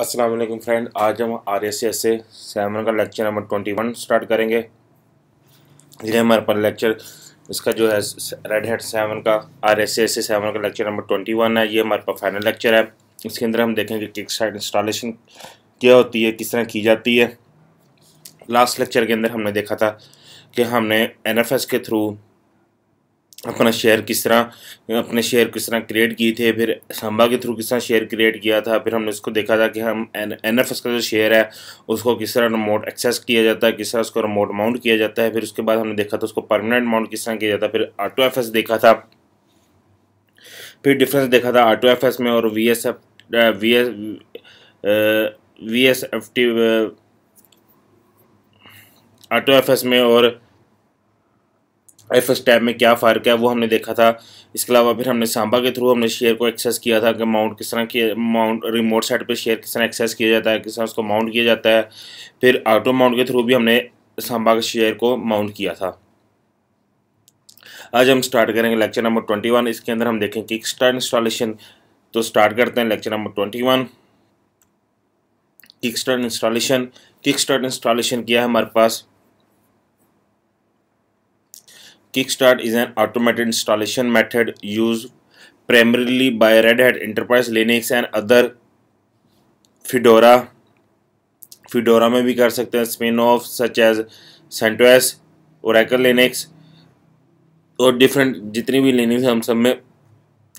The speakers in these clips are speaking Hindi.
अस्सलाम वालेकुम फ्रेंड, आज हम आर एस एस से सेवन का lecture number twenty one start करेंगे। ये हमारे पास लेक्चर इसका जो है रेड हेड सेवन का आर एस एस से सेवन का लेक्चर नंबर ट्वेंटी वन है, ये हमारे पास फाइनल लेक्चर है। इसके अंदर हम देखेंगे किक साइड इंस्टॉलेशन क्या होती है, किस तरह की जाती है। लास्ट लेक्चर के अंदर हमने देखा था कि हमने एस के थ्रू अपना शेयर किस तरह, अपने शेयर किस तरह क्रिएट किए थे, फिर संभा के थ्रू किस तरह शेयर क्रिएट किया था, फिर हमने उसको देखा था कि हम एन एन एफ़ एस का जो शेयर है, उसको किस तरह रिमोट एक्सेस किया जाता है, किस तरह उसको रिमोट माउंट किया जाता है, फिर उसके बाद हमने देखा था उसको परमानेंट माउंट किस तरह किया जाता है, फिर ऑटो एफ़ एस देखा था, फिर डिफरेंस देखा था ऑटो एफ़ एस में और V S F V S V S F T auto F S में और एफ़ एस टैब में क्या फ़र्क है, वो हमने देखा था। इसके अलावा फिर हमने सांबा के थ्रू हमने शेयर को एक्सेस किया था कि माउंट किस तरह किया माउंट रिमोट साइड पे शेयर किस तरह एक्सेस किया जाता है, किस तरह उसको माउंट किया जाता है। फिर ऑटो माउंट के थ्रू भी हमने सांबा के शेयर को माउंट किया था। आज हम स्टार्ट करेंगे लेक्चर नंबर ट्वेंटी वन इसके अंदर हम देखें किक स्टार्ट इंस्टॉलेशन तो स्टार्ट करते हैं lecture number twenty one kick start installation kick start installation किया है हमारे पास। Kickstart is an automated installation method used primarily by Red Hat Enterprise, Linux and other Fedora Fedora में भी कर सकते हैं। Spin off such as CentOS Oracle Linux और डिफरेंट जितनी भी लिनक्स हम सब में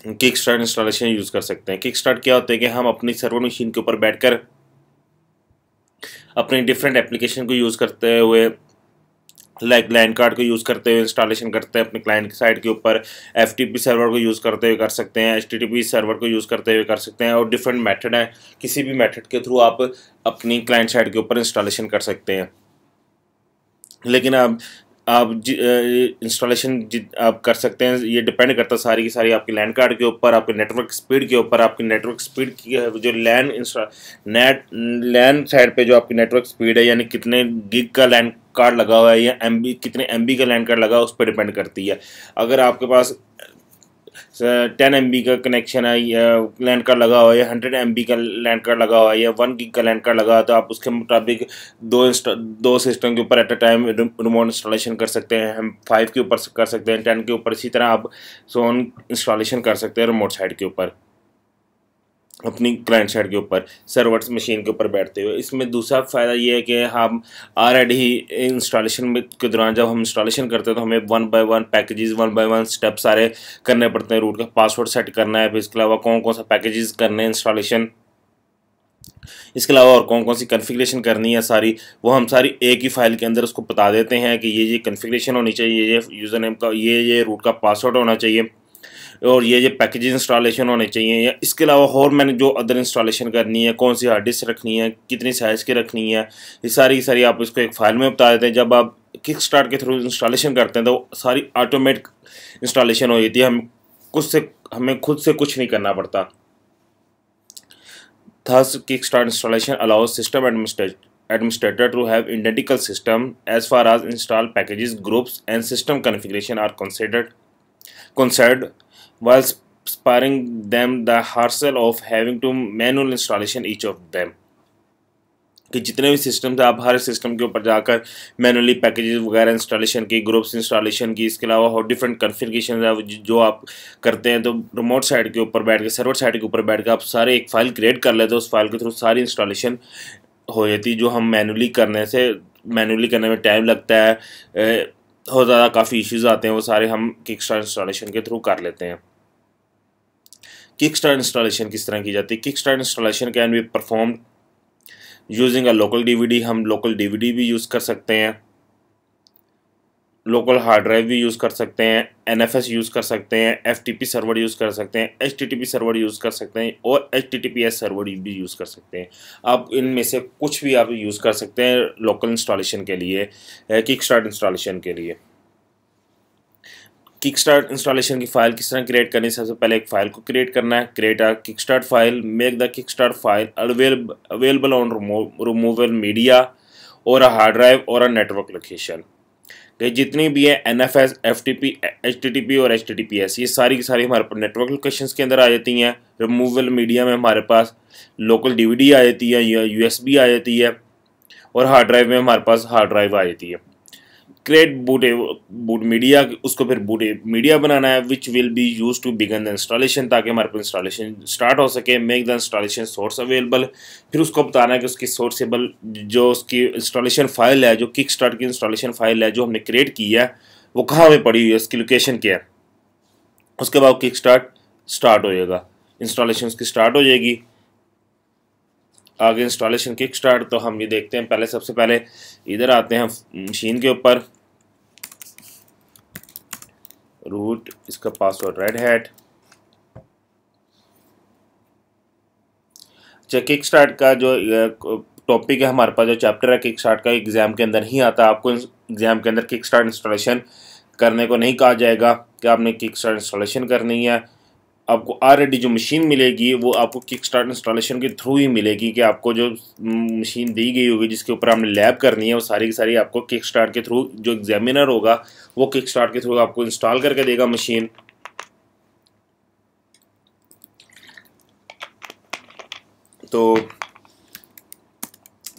किक स्टार्ट इंस्टॉलेशन यूज़ कर सकते हैं। किक स्टार्ट क्या होता है कि हम अपनी सर्वर मशीन के ऊपर बैठकर अपने डिफरेंट एप्लीकेशन को यूज़ करते हुए लाइक लैंड कार्ड को यूज़ करते हुए इंस्टॉलेशन करते हैं, अपने क्लाइंट की साइड के ऊपर एफटीपी सर्वर को यूज़ करते हुए कर सकते हैं एचटीटीपी सर्वर को यूज़ करते हुए कर सकते हैं और डिफरेंट मेथड है। किसी भी मैथड के थ्रू आप अपनी क्लाइंट साइड के ऊपर इंस्टॉलेशन कर सकते हैं। लेकिन अब आप इंस्टॉलेशन आप कर सकते हैं। ये डिपेंड करता है सारी की सारी आपके लैंड कार्ड के ऊपर, आपके नेटवर्क स्पीड के ऊपर, आपकी नेटवर्क स्पीड की जो लैंड नेट लैंड साइड पे जो आपकी नेटवर्क स्पीड है, यानी कितने गिग का लैंड कार्ड लगा हुआ है या एमबी कितने एमबी का लैंड कार्ड लगा है, उस पर डिपेंड करती है। अगर आपके पास टेन एम का कनेक्शन है, या लैंड कार्ड लगा हुआ है हंड्रेड एम का लैंड कार्ड लगा हुआ है, या वन गिग का लैंड कार्ड लगा हुआ तो आप उसके मुताबिक दो दो सिस्टम के ऊपर at a time remote installation कर सकते हैं, हम फाइव के ऊपर कर सकते हैं टेन के ऊपर, इसी तरह आप सोन इंस्टॉलेशन कर सकते हैं रिमोट साइड के ऊपर। अपनी क्लाइंट साइड के ऊपर सर्वर्स मशीन के ऊपर बैठते हुए। इसमें दूसरा फ़ायदा ये है कि हम ऑलरेडी इंस्टॉलेशन के दौरान जब हम इंस्टॉलेशन करते हैं तो हमें one by one packages one by one step सारे करने पड़ते हैं। रूट का पासवर्ड सेट करना है, फिर इसके अलावा कौन कौन सा पैकेजेस करने हैं इंस्टॉलेशन इसके अलावा और कौन कौन सी कन्फिग्रेशन करनी है सारी, वो हम सारी एक ही फ़ाइल के अंदर उसको बता देते हैं कि ये ये कन्फिग्रेशन होनी चाहिए, ये यूज़र नेम का, ये ये रूट का पासवर्ड होना चाहिए। और ये ये पैकेज इंस्टॉलेशन होने चाहिए या इसके अलावा और मैंने जो अदर इंस्टॉलेशन करनी है कौन सी हार्ड डिस्क रखनी है कितनी साइज़ की रखनी है ये सारी की सारी आप इसको एक फ़ाइल में बता देते हैं। जब आप किक स्टार्ट के थ्रू इंस्टॉलेशन करते हैं तो सारी ऑटोमेटिक इंस्टॉलेशन हो जाती है। हम कुछ से हमें खुद से कुछ नहीं करना पड़ता। Thus, Kickstart installation allows system administrator to have identical system as far as install packages, groups, and system configuration are considered concerned while sparing them the hassle of having to manual installation each of them. कि जितने भी सिस्टम्स आप हर सिस्टम के ऊपर जाकर मैनुअली पैकेजेस वगैरह इंस्टॉलेशन की ग्रुप्स इंस्टॉलेशन की, इसके अलावा और डिफरेंट कन्फिग्रेशन है, जो आप करते हैं तो रिमोट साइड के ऊपर बैठ के सर्वर साइड के ऊपर बैठ के आप सारे एक फ़ाइल क्रिएट कर लेते हो, उस फ़ाइल के थ्रू सारी इंस्टॉलेशन हो जाती जो हम मैनुअली करने से मैनुअली करने में टाइम लगता है बहुत ज़्यादा काफ़ी इश्यूज़ आते हैं, वो सारे हम किक इंस्टॉलेशन के थ्रू कर लेते हैं। किक स्टार्ट इंस्टॉलेशन किस तरह की जाती है? Kick start installation can be perform using a local DVD हम लोकल डीवीडी भी यूज़ कर सकते हैं। लोकल हार्ड ड्राइव भी यूज़ कर सकते हैं। एनएफएस यूज़ कर सकते हैं। एफटीपी सर्वर यूज़ कर सकते हैं। एचटीटीपी सर्वर यूज़ कर सकते हैं और एच सर्वर भी यूज़ कर सकते हैं। आप इनमें से कुछ भी आप यूज़ कर सकते हैं लोकल इंस्टॉलेशन के लिए किक स्टार्ट इंस्टॉलेशन के लिए। किक स्टार्ट इंस्टॉलेशन की फ़ाइल किस तरह क्रिएट करनी सबसे पहले एक फ़ाइल को क्रिएट करना है। Create a kick start file make the kick start file available on removal media और अ हार्ड ड्राइव और अ नेटवर्क लोकेशन कि जितनी भी है N F S F T P H T T P और H T T P S ये सारी की सारी हमारे पास नेटवर्क लोकेशन के अंदर आ जाती हैं। रिमूवल मीडिया में हमारे पास लोकल डी वी डी आ जाती है या यू एस बी आ जाती है और हार्ड ड्राइव में हमारे पास हार्ड ड्राइव आ जाती है। क्रिएट बूट बूट मीडिया उसको फिर बूट मीडिया बनाना है which will be use to begin the installation ताकि हमारे पास इंस्टॉलेशन स्टार्ट हो सके make the installation source available फिर उसको बताना है कि उसकी सोर्सेबल जो उसकी इंस्टॉलेशन फ़ाइल है, जो किक स्टार्ट की इंस्टॉलेशन फ़ाइल है, जो हमने क्रिएट की है, वो कहाँ में पड़ी हुई है, उसकी लोकेशन क्या है? उसके बाद किक स्टार्ट स्टार्ट हो जाएगा। इंस्टॉलेशन उसकी स्टार्ट हो जाएगी। आगे इंस्टॉलेशन किक स्टार्ट तो हम ये देखते हैं। पहले, सबसे पहले इधर आते हैं मशीन के ऊपर। रूट इसका पासवर्ड रेड हैट अच्छा किक स्टार्ट का जो टॉपिक है हमारे पास, जो चैप्टर है किक स्टार्ट का एग्ज़ाम के अंदर ही आता है। आपको एग्ज़ाम के अंदर किक स्टार्ट इंस्टॉलेशन करने को नहीं कहा जाएगा कि आपने किक स्टार्ट इंस्टॉलेशन करनी है। आपको ऑलरेडी जो मशीन मिलेगी, वो आपको किक स्टार्ट इंस्टॉलेशन के थ्रू ही मिलेगी कि आपको जो मशीन दी गई होगी, जिसके ऊपर आपने लैब करनी है, वो सारी की सारी आपको किक स्टार्ट के थ्रू जो एग्जामिनर होगा, वो किक स्टार्ट के थ्रू आपको इंस्टॉल करके देगा मशीन तो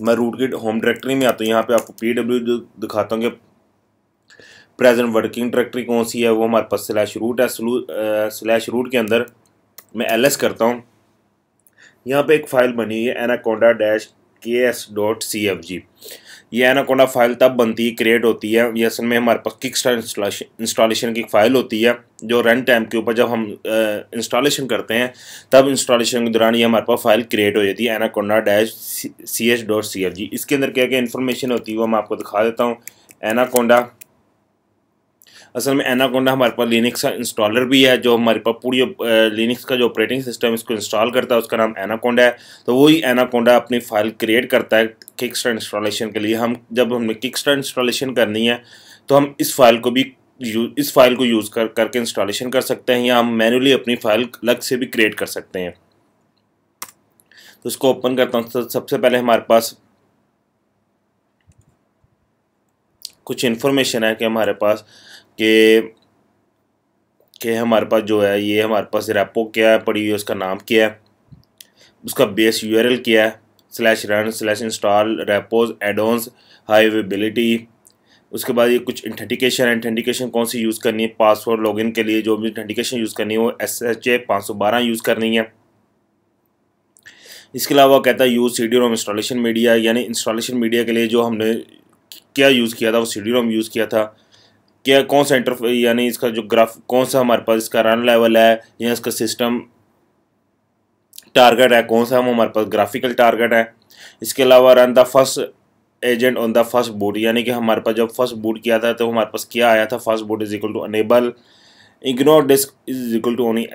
मैं रूट की होम डायरेक्टरी में आता हूँ, यहाँ पे आपको पीडब्ल्यू दिखाता हूँ कि प्रेजेंट वर्किंग डायरेक्टरी कौन सी है, वो हमारे पास स्लैश रूट है स्लैश रूट के अंदर मैं एल एस करता हूँ। यहाँ पे एक फ़ाइल बनी है Anaconda dash K S dot C F G ये एनाकोंडा फ़ाइल तब बनती है क्रिएट होती है, ये असल में हमारे पास किक स्टार इंस्टॉलेशन की फ़ाइल होती है, जो रन टाइम के ऊपर जब हम इंस्टॉलेशन करते हैं, तब इंस्टॉलेशन के दौरान ये हमारे पास फ़ाइल क्रिएट हो जाती है Anaconda dash C H dot C F G इसके अंदर क्या क्या इन्फॉर्मेशन होती है, वो मैं आपको दिखा देता हूँ। एनाकोंडा असल में एनाकोंडा हमारे पास लिनिक्स का इंस्टॉलर भी है, जो हमारे पास पूरी लिनिक्स का जो ऑपरेटिंग सिस्टम इसको इंस्टॉल करता है, उसका नाम एनाकोंडा है। तो वही एनाकोंडा अपनी फ़ाइल क्रिएट करता है किक इंस्टॉलेशन के लिए। हम, जब हमें किक इंस्टॉलेशन करनी है तो हम इस फ़ाइल को भी इस फ़ाइल को यूज़ कर, करके इंस्टॉलेशन कर सकते हैं, या हम मैनुअली अपनी फ़ाइल अलग से भी क्रिएट कर सकते हैं। तो इसको ओपन करता हूँ। तो सबसे पहले हमारे पास कुछ इन्फॉर्मेशन है कि हमारे पास कि कि हमारे पास जो है, ये हमारे पास रेपो क्या है, पड़ी हुई है उसका नाम क्या है। उसका बेस यूआरएल क्या है slash run slash install repos addons high availability उसके बाद ये कुछ इंथेंटिकेशन है इंथेंटिकेशन कौन सी यूज़ करनी है? पासवर्ड लॉगिन के लिए जो भी इंथेंटिकेशन यूज़ करनी है, वो एस एच ए पाँच सौ बारह यूज़ करनी है। इसके अलावा कहता है use CD ROM installation media यानी इंस्टॉलेशन मीडिया के लिए जो हमने क्या यूज़ किया था, वो सी डी रोम यूज़ किया था। क्या, कौन सा इंटर यानी इसका जो ग्राफ कौन सा हमारे पास इसका रन लेवल है, या इसका सिस्टम टारगेट है, कौन सा हम, हमारे पास ग्राफिकल टारगेट है। इसके अलावा run the first agent on the first boot यानी कि हमारे पास जब फ़र्स्ट बूट किया था तो हमारे पास क्या आया था? First boot is equal to enable ignore disk is equal to only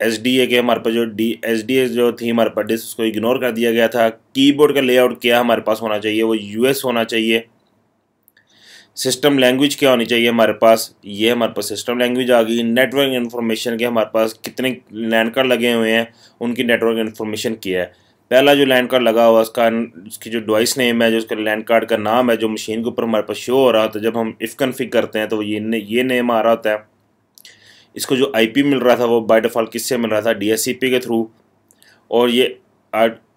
S D A के हमारे पास जो डी एस डी ए जो थी, हमारे पास डिस्क उसको इग्नोर कर दिया गया था। कीबोर्ड का लेआउट क्या हमारे पास होना चाहिए? वो यूएस होना चाहिए। सिस्टम लैंग्वेज क्या होनी चाहिए हमारे पास? ये हमारे पास सिस्टम लैंग्वेज आ गई नेटवर्क इन्फॉर्मेशन के हमारे पास कितने लैंड कार्ड लगे हुए हैं उनकी नेटवर्क इन्फॉर्मेशन क्या है। पहला जो लैंड कार्ड लगा हुआ उसका उसकी जो डिवाइस नेम है जो उसका लैंड कार्ड का नाम है जो मशीन के ऊपर हमारे पास शो हो रहा होता है जब हम इफ़ कन्फिक करते हैं तो ये ने, ये नेम आ रहा होता है। इसको जो आईपी मिल रहा था वो बाय डिफ़ॉल्ट किससे मिल रहा था? डीएससीपी के थ्रू और ये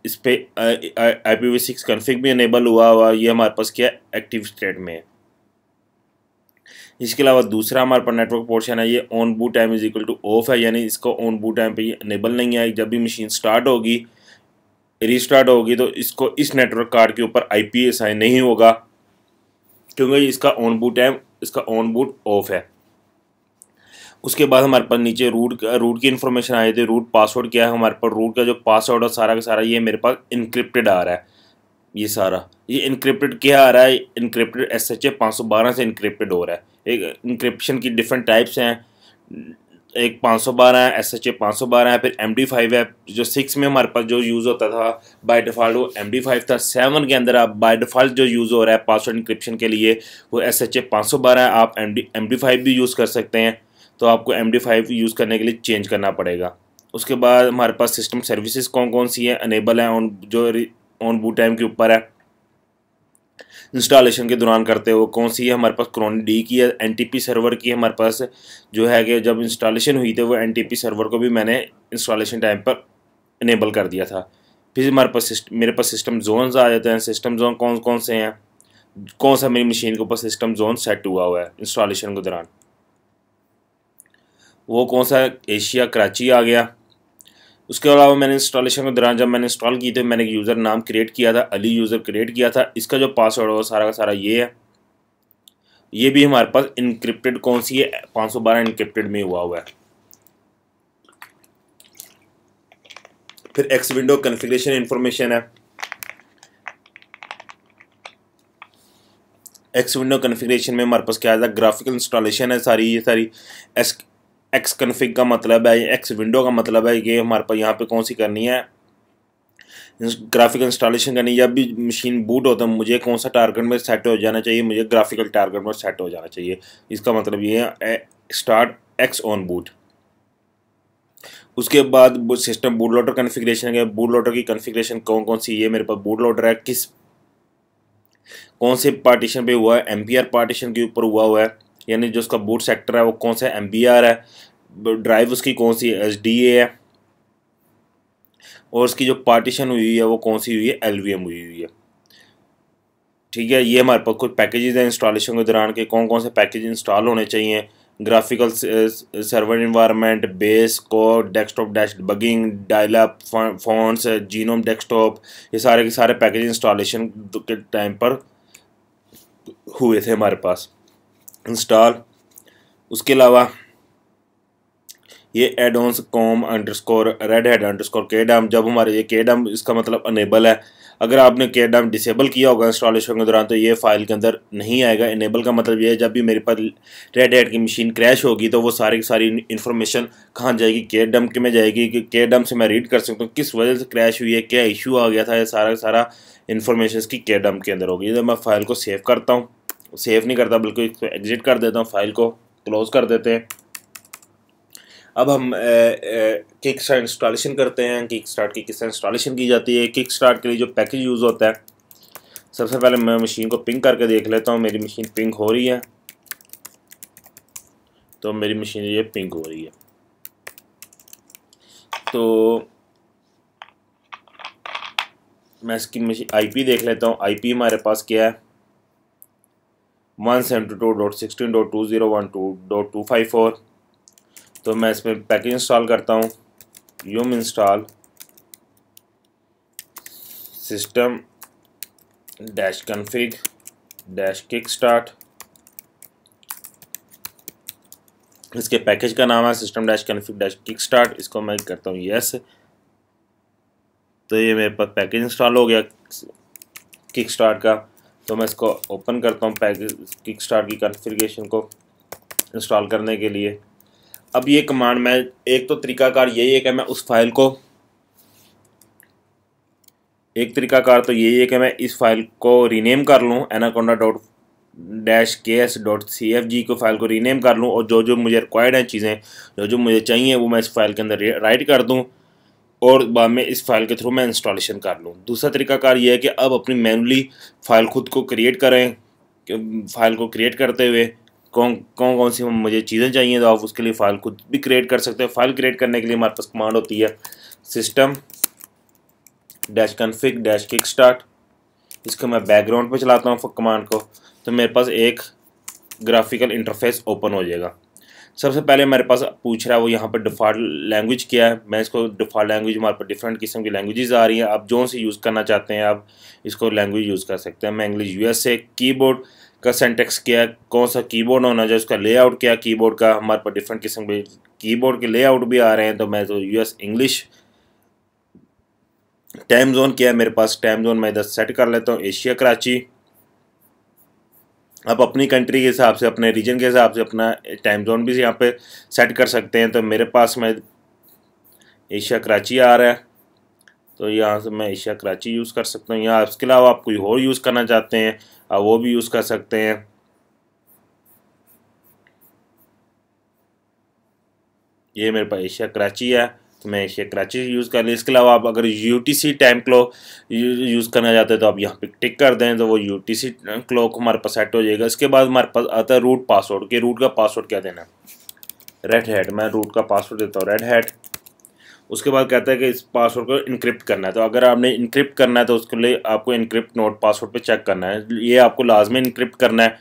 इस पर I P V six config भी इनेबल हुआ हुआ ये हमारे पास क्या एक्टिव स्टेट में है? इसके अलावा दूसरा हमारे पास नेटवर्क पोर्शन है, ये on boot time is equal to off है, यानी इसको ऑन बूट टाइम पे इनेबल नहीं है जब भी मशीन स्टार्ट होगी रीस्टार्ट होगी तो इसको इस नेटवर्क कार्ड के ऊपर आई पी असाइन नहीं होगा, क्योंकि इसका ऑन बूट टाइम इसका ऑन बूट ऑफ़ है। उसके बाद हमारे पास नीचे रूट रूट की इन्फॉर्मेशन आई थी रूट पासवर्ड क्या है, हमारे पास रूट का जो पासवर्ड है, सारा का सारा ये मेरे पास इनक्रिप्टेड आ रहा है, ये सारा। ये इनक्रिप्टेड क्या आ रहा है इनक्रिप्टेड एस एच ए पाँच सौ बारह से इनक्रिप्टेड हो रहा है। एक इंक्रिप्शन की डिफरेंट टाइप्स हैं। एक पाँच सौ बारह है एस एच ए पाँच सौ बारह है, फिर एम डी फाइव है, जो सिक्स में हमारे पास जो यूज़ होता था बाय डिफ़ॉल्ट वो एम डी फाइव था। सेवन के अंदर आप बाय डिफ़ॉल्ट जो यूज़ हो रहा है पासवर्ड इंक्रिप्शन के लिए, वो एस एच ए पाँच सौ बारह है, आप M D M D five भी यूज़ कर सकते हैं। तो आपको एम डी फाइव यूज़ करने के लिए चेंज करना पड़ेगा। उसके बाद हमारे पास सिस्टम सर्विसेज़ कौन कौन सी हैं? अनेबल हैं ऑन जो ऑन बूट टाइम के ऊपर है। इंस्टॉलेशन के दौरान करते हो? कौन सी है हमारे पास? क्रोन डी की है एन सर्वर की हमारे पास, जो है कि जब इंस्टॉलेशन हुई थी, वो एनटीपी सर्वर को भी मैंने इंस्टॉलेशन टाइम पर इनेबल कर दिया था। फिर हमारे पास मेरे पास सिस्टम जोन्स आ जाते हैं। सिस्टम जोन कौन कौन से हैं? कौन सा मेरी मशीन के ऊपर सिस्टम जोन सेट हुआ हुआ है इंस्टॉलेशन के दौरान? वो कौन सा एशिया कराची आ गया। उसके अलावा मैंने इंस्टॉलेशन के दौरान जब मैंने इंस्टॉल की थी मैंने एक यूज़र नाम क्रिएट किया था, अली यूज़र क्रिएट किया था। इसका जो पासवर्ड है सारा का सारा ये है। ये भी हमारे पास इनक्रिप्टेड कौन सी है? पाँच सौ बारह इनक्रिप्टेड में हुआ हुआ है। फिर एक्स विंडो कन्फिग्रेशन इंफॉर्मेशन है। एक्स विंडो कन्फिग्रेशन में हमारे पास क्या है? ग्राफिकल इंस्टॉलेशन है सारी, ये सारी। एक्स कन्फिग का मतलब है एक्स विंडो का मतलब है, ये हमारे पास यहाँ पे कौन सी करनी है? ग्राफिकल इंस्टॉलेशन करनी जब भी मशीन बूट होता है मुझे कौन सा टारगेट में सेट हो जाना चाहिए? मुझे ग्राफिकल टारगेट में सेट हो जाना चाहिए। इसका मतलब ये है स्टार्ट एक्स ऑन बूट उसके बाद सिस्टम बूट लोडर कन्फिग्रेशन है। बूट लोडर की कन्फिग्रेशन कौन कौन सी है? मेरे पास बूट लोडर है। किस, कौन से पार्टीशन पे हुआ है? एमपीआर पार्टीशन के ऊपर हुआ हुआ है। यानी जो उसका बूट सेक्टर है, वो कौन सा एमबीआर है ड्राइव उसकी कौन सी एच है, और उसकी जो पार्टीशन हुई हुई है, वो कौन सी हुई है एलवीएम हुई हुई है। ठीक है, ये हमारे पास कुछ पैकेजेस हैं इंस्टॉलेशन के दौरान के कौन कौन से पैकेज इंस्टॉल होने चाहिए? Graphical server environment base code desktop dash bugging dialup fonts GNOME desktop ये सारे के सारे पैकेज इंस्टॉलेशन के टाइम पर हुए थे हमारे पास। इंस्टॉल उसके अलावा ये add on com underscore Red Hat underscore kdump जब हमारे ये के डैम इसका मतलब अनेबल है। अगर आपने के डैम डिसेबल किया होगा इंस्टॉलेशन के दौरान तो ये फ़ाइल के अंदर नहीं आएगा। इनेबल का मतलब ये है, जब भी मेरे पास रेड हेड की मशीन क्रैश होगी तो वो सारी की सारी इन्फॉर्मेशन कहाँ जाएगी? के डम के में जाएगी। कि के डम से मैं रीड कर सकता हूँ, किस वजह से क्रैश हुई है, क्या इशू आ गया था, ये सारा सारा इन्फॉर्मेशन की के डम के अंदर होगी। जब मैं फ़ाइल को सेव करता हूँ। सेव नहीं करता बिल्कुल इसको एग्जिट कर देता हूँ, फ़ाइल को क्लोज कर देते हैं। अब हम किक स्टार्ट इंस्टॉलेशन करते हैं। किक स्टार्ट की किस तरह इंस्टॉलेशन की जाती है? किक स्टार्ट के लिए जो पैकेज यूज़ होता है, सबसे पहले मैं मशीन को पिंक करके देख लेता हूँ। मेरी मशीन पिंक हो रही है। तो मेरी मशीन ये पिंक हो रही है। तो मैं इसकी मशीन आईपी देख लेता हूँ। आईपी हमारे पास क्या है? 172.16.2012.254 तो मैं इसमें पैकेज इंस्टॉल करता हूँ। Yum install. System dash config dash kick start इसके पैकेज का नाम है system dash config dash kick start इसको मैं करता हूँ यस। तो ये मेरे पास पैकेज इंस्टॉल हो गया किक स्टार्ट का। तो मैं इसको ओपन करता हूँ पैकेज किक स्टार्ट की कन्फिगरेशन को इंस्टॉल करने के लिए। अब ये कमांड मैं, एक तो तरीकाकार यही है कि मैं उस फ़ाइल को, एक तरीकाकार तो यही है कि मैं इस फ़ाइल को रीनेम कर लूँ Anaconda dot dash K S dot C F G को फ़ाइल को रीनेम कर लूँ, और जो जो मुझे रिक्वायर्ड हैं चीज़ें जो जो मुझे चाहिए, वो मैं इस फ़ाइल के अंदर राइट कर दूँ। और बाद में इस फ़ाइल के थ्रू मैं इंस्टॉलेशन कर लूँ। दूसरा तरीकाकार ये है कि अब अपनी मैनुअली फ़ाइल खुद को क्रिएट करें फ़ाइल को क्रिएट करते हुए कौन कौन कौन सी मुझे चीज़ें चाहिए तो आप उसके लिए फ़ाइल खुद भी क्रिएट कर सकते हैं। फ़ाइल क्रिएट करने के लिए हमारे पास कमांड होती है system dash config dash kick start इसको मैं बैकग्राउंड पे चलाता हूँ कमांड को। तो मेरे पास एक ग्राफिकल इंटरफेस ओपन हो जाएगा। सबसे पहले मेरे पास पूछ रहा है, वो यहाँ पर डिफ़ॉल्ट लैंग्वेज क्या है? मैं इसको डिफ़ॉल्ट लैंग्वेज हमारे पास डिफरेंट किस्म की लैंग्वेजेस आ रही हैं। आप जो से यूज़ करना चाहते हैं, आप इसको लैंग्वेज यूज़ कर सकते हैं। मैं इंग्लिश यू एस से बोर्ड का सेंटेक्स क्या है? कौन सा कीबोर्ड होना चाहिए? उसका लेआउट क्या कीबोर्ड का? हमारे पास डिफरेंट किस्म के कीबोर्ड के लेआउट भी आ रहे हैं तो मैं तो यूएस इंग्लिश टाइम जोन क्या है? मेरे पास टाइम जोन मैं इधर सेट कर लेता हूँ एशिया कराची आप अपनी कंट्री के हिसाब से, अपने रीजन के हिसाब से, अपना टाइम जोन भी यहाँ पे सेट कर सकते हैं। तो मेरे पास में एशिया कराची आ रहा है। तो यहाँ से मैं एशिया कराची यूज़ कर सकता हूँ। यहाँ इसके अलावा आप कोई और यूज़ करना चाहते हैं, आप वो भी यूज़ कर सकते हैं। ये मेरे पास एशिया कराची है। तो मैं एशिया कराची यूज़ कर ली इसके अलावा आप अगर U T C time clock use करना चाहते हैं तो आप यहाँ पे टिक कर दें तो वो यू टी सी क्लॉक हमारे पास सेट हो जाएगा। इसके बाद हमारे पास आता है रूट पासवर्ड कि। रूट का पासवर्ड क्या देना है? रेड हैट मैं रूट का पासवर्ड देता हूँ। रेड हैट उसके बाद कहता है कि इस पासवर्ड को इनक्रिप्ट करना है। तो अगर आपने इनक्रिप्ट करना है तो उसके लिए आपको इनक्रिप्ट नोट पासवर्ड पे चेक करना है। ये आपको लाजमी इनक्रिप्ट करना है।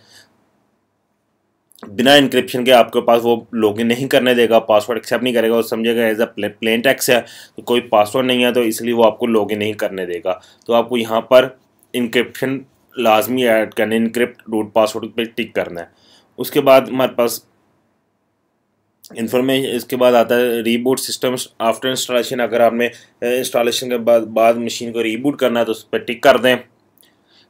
बिना इंक्रिप्शन के आपके पास वो लॉगिन नहीं करने देगा पासवर्ड एक्सेप्ट नहीं करेगा और समझेगा एज अ प्लेन टैक्स है तो कोई पासवर्ड नहीं है तो इसलिए वो आपको लॉगिन नहीं करने देगा। तो आपको यहाँ पर इंक्रिप्शन लाजमी ऐड करना इनक्रिप्ट रूट पासवर्ड पे टिक करना है। उसके बाद हमारे पास इन्फॉर्मेशन इसके बाद आता है रीबूट सिस्टम आफ्टर इंस्टॉलेशन अगर आपने इंस्टॉलेशन के बाद बाद मशीन को रीबूट करना है तो उस पर टिक कर दें।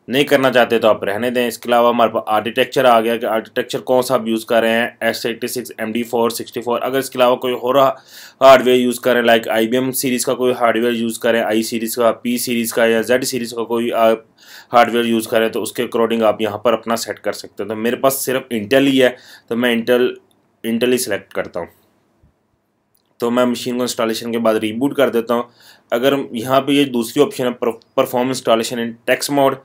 नहीं करना चाहते तो आप रहने दें। इसके अलावा हमारे पास आर्किटेक्चर आ गया कि आर्किटेक्चर कौन सा आप यूज़ कर रहे हैं? X eighty six M D four sixty four अगर इसके अलावा कोई और हार्डवेयर यूज़ करें like I B M series का कोई हार्डवेयर यूज़ करें आई सीरीज़ का पी सीरीज़ का या जेड सीरीज़ का कोई आप हार्डवेयर यूज़ करें तो उसके अकॉर्डिंग आप यहाँ पर अपना सेट कर सकते हैं। तो मेरे पास सिर्फ़ इंटेल ही है तो मैं इंटेल इंटेल ही सेलेक्ट करता हूँ। तो मैं मशीन को इंस्टॉलेशन के बाद रीबूट कर देता हूँ। अगर यहाँ पे ये दूसरी ऑप्शन है perform installation in text mode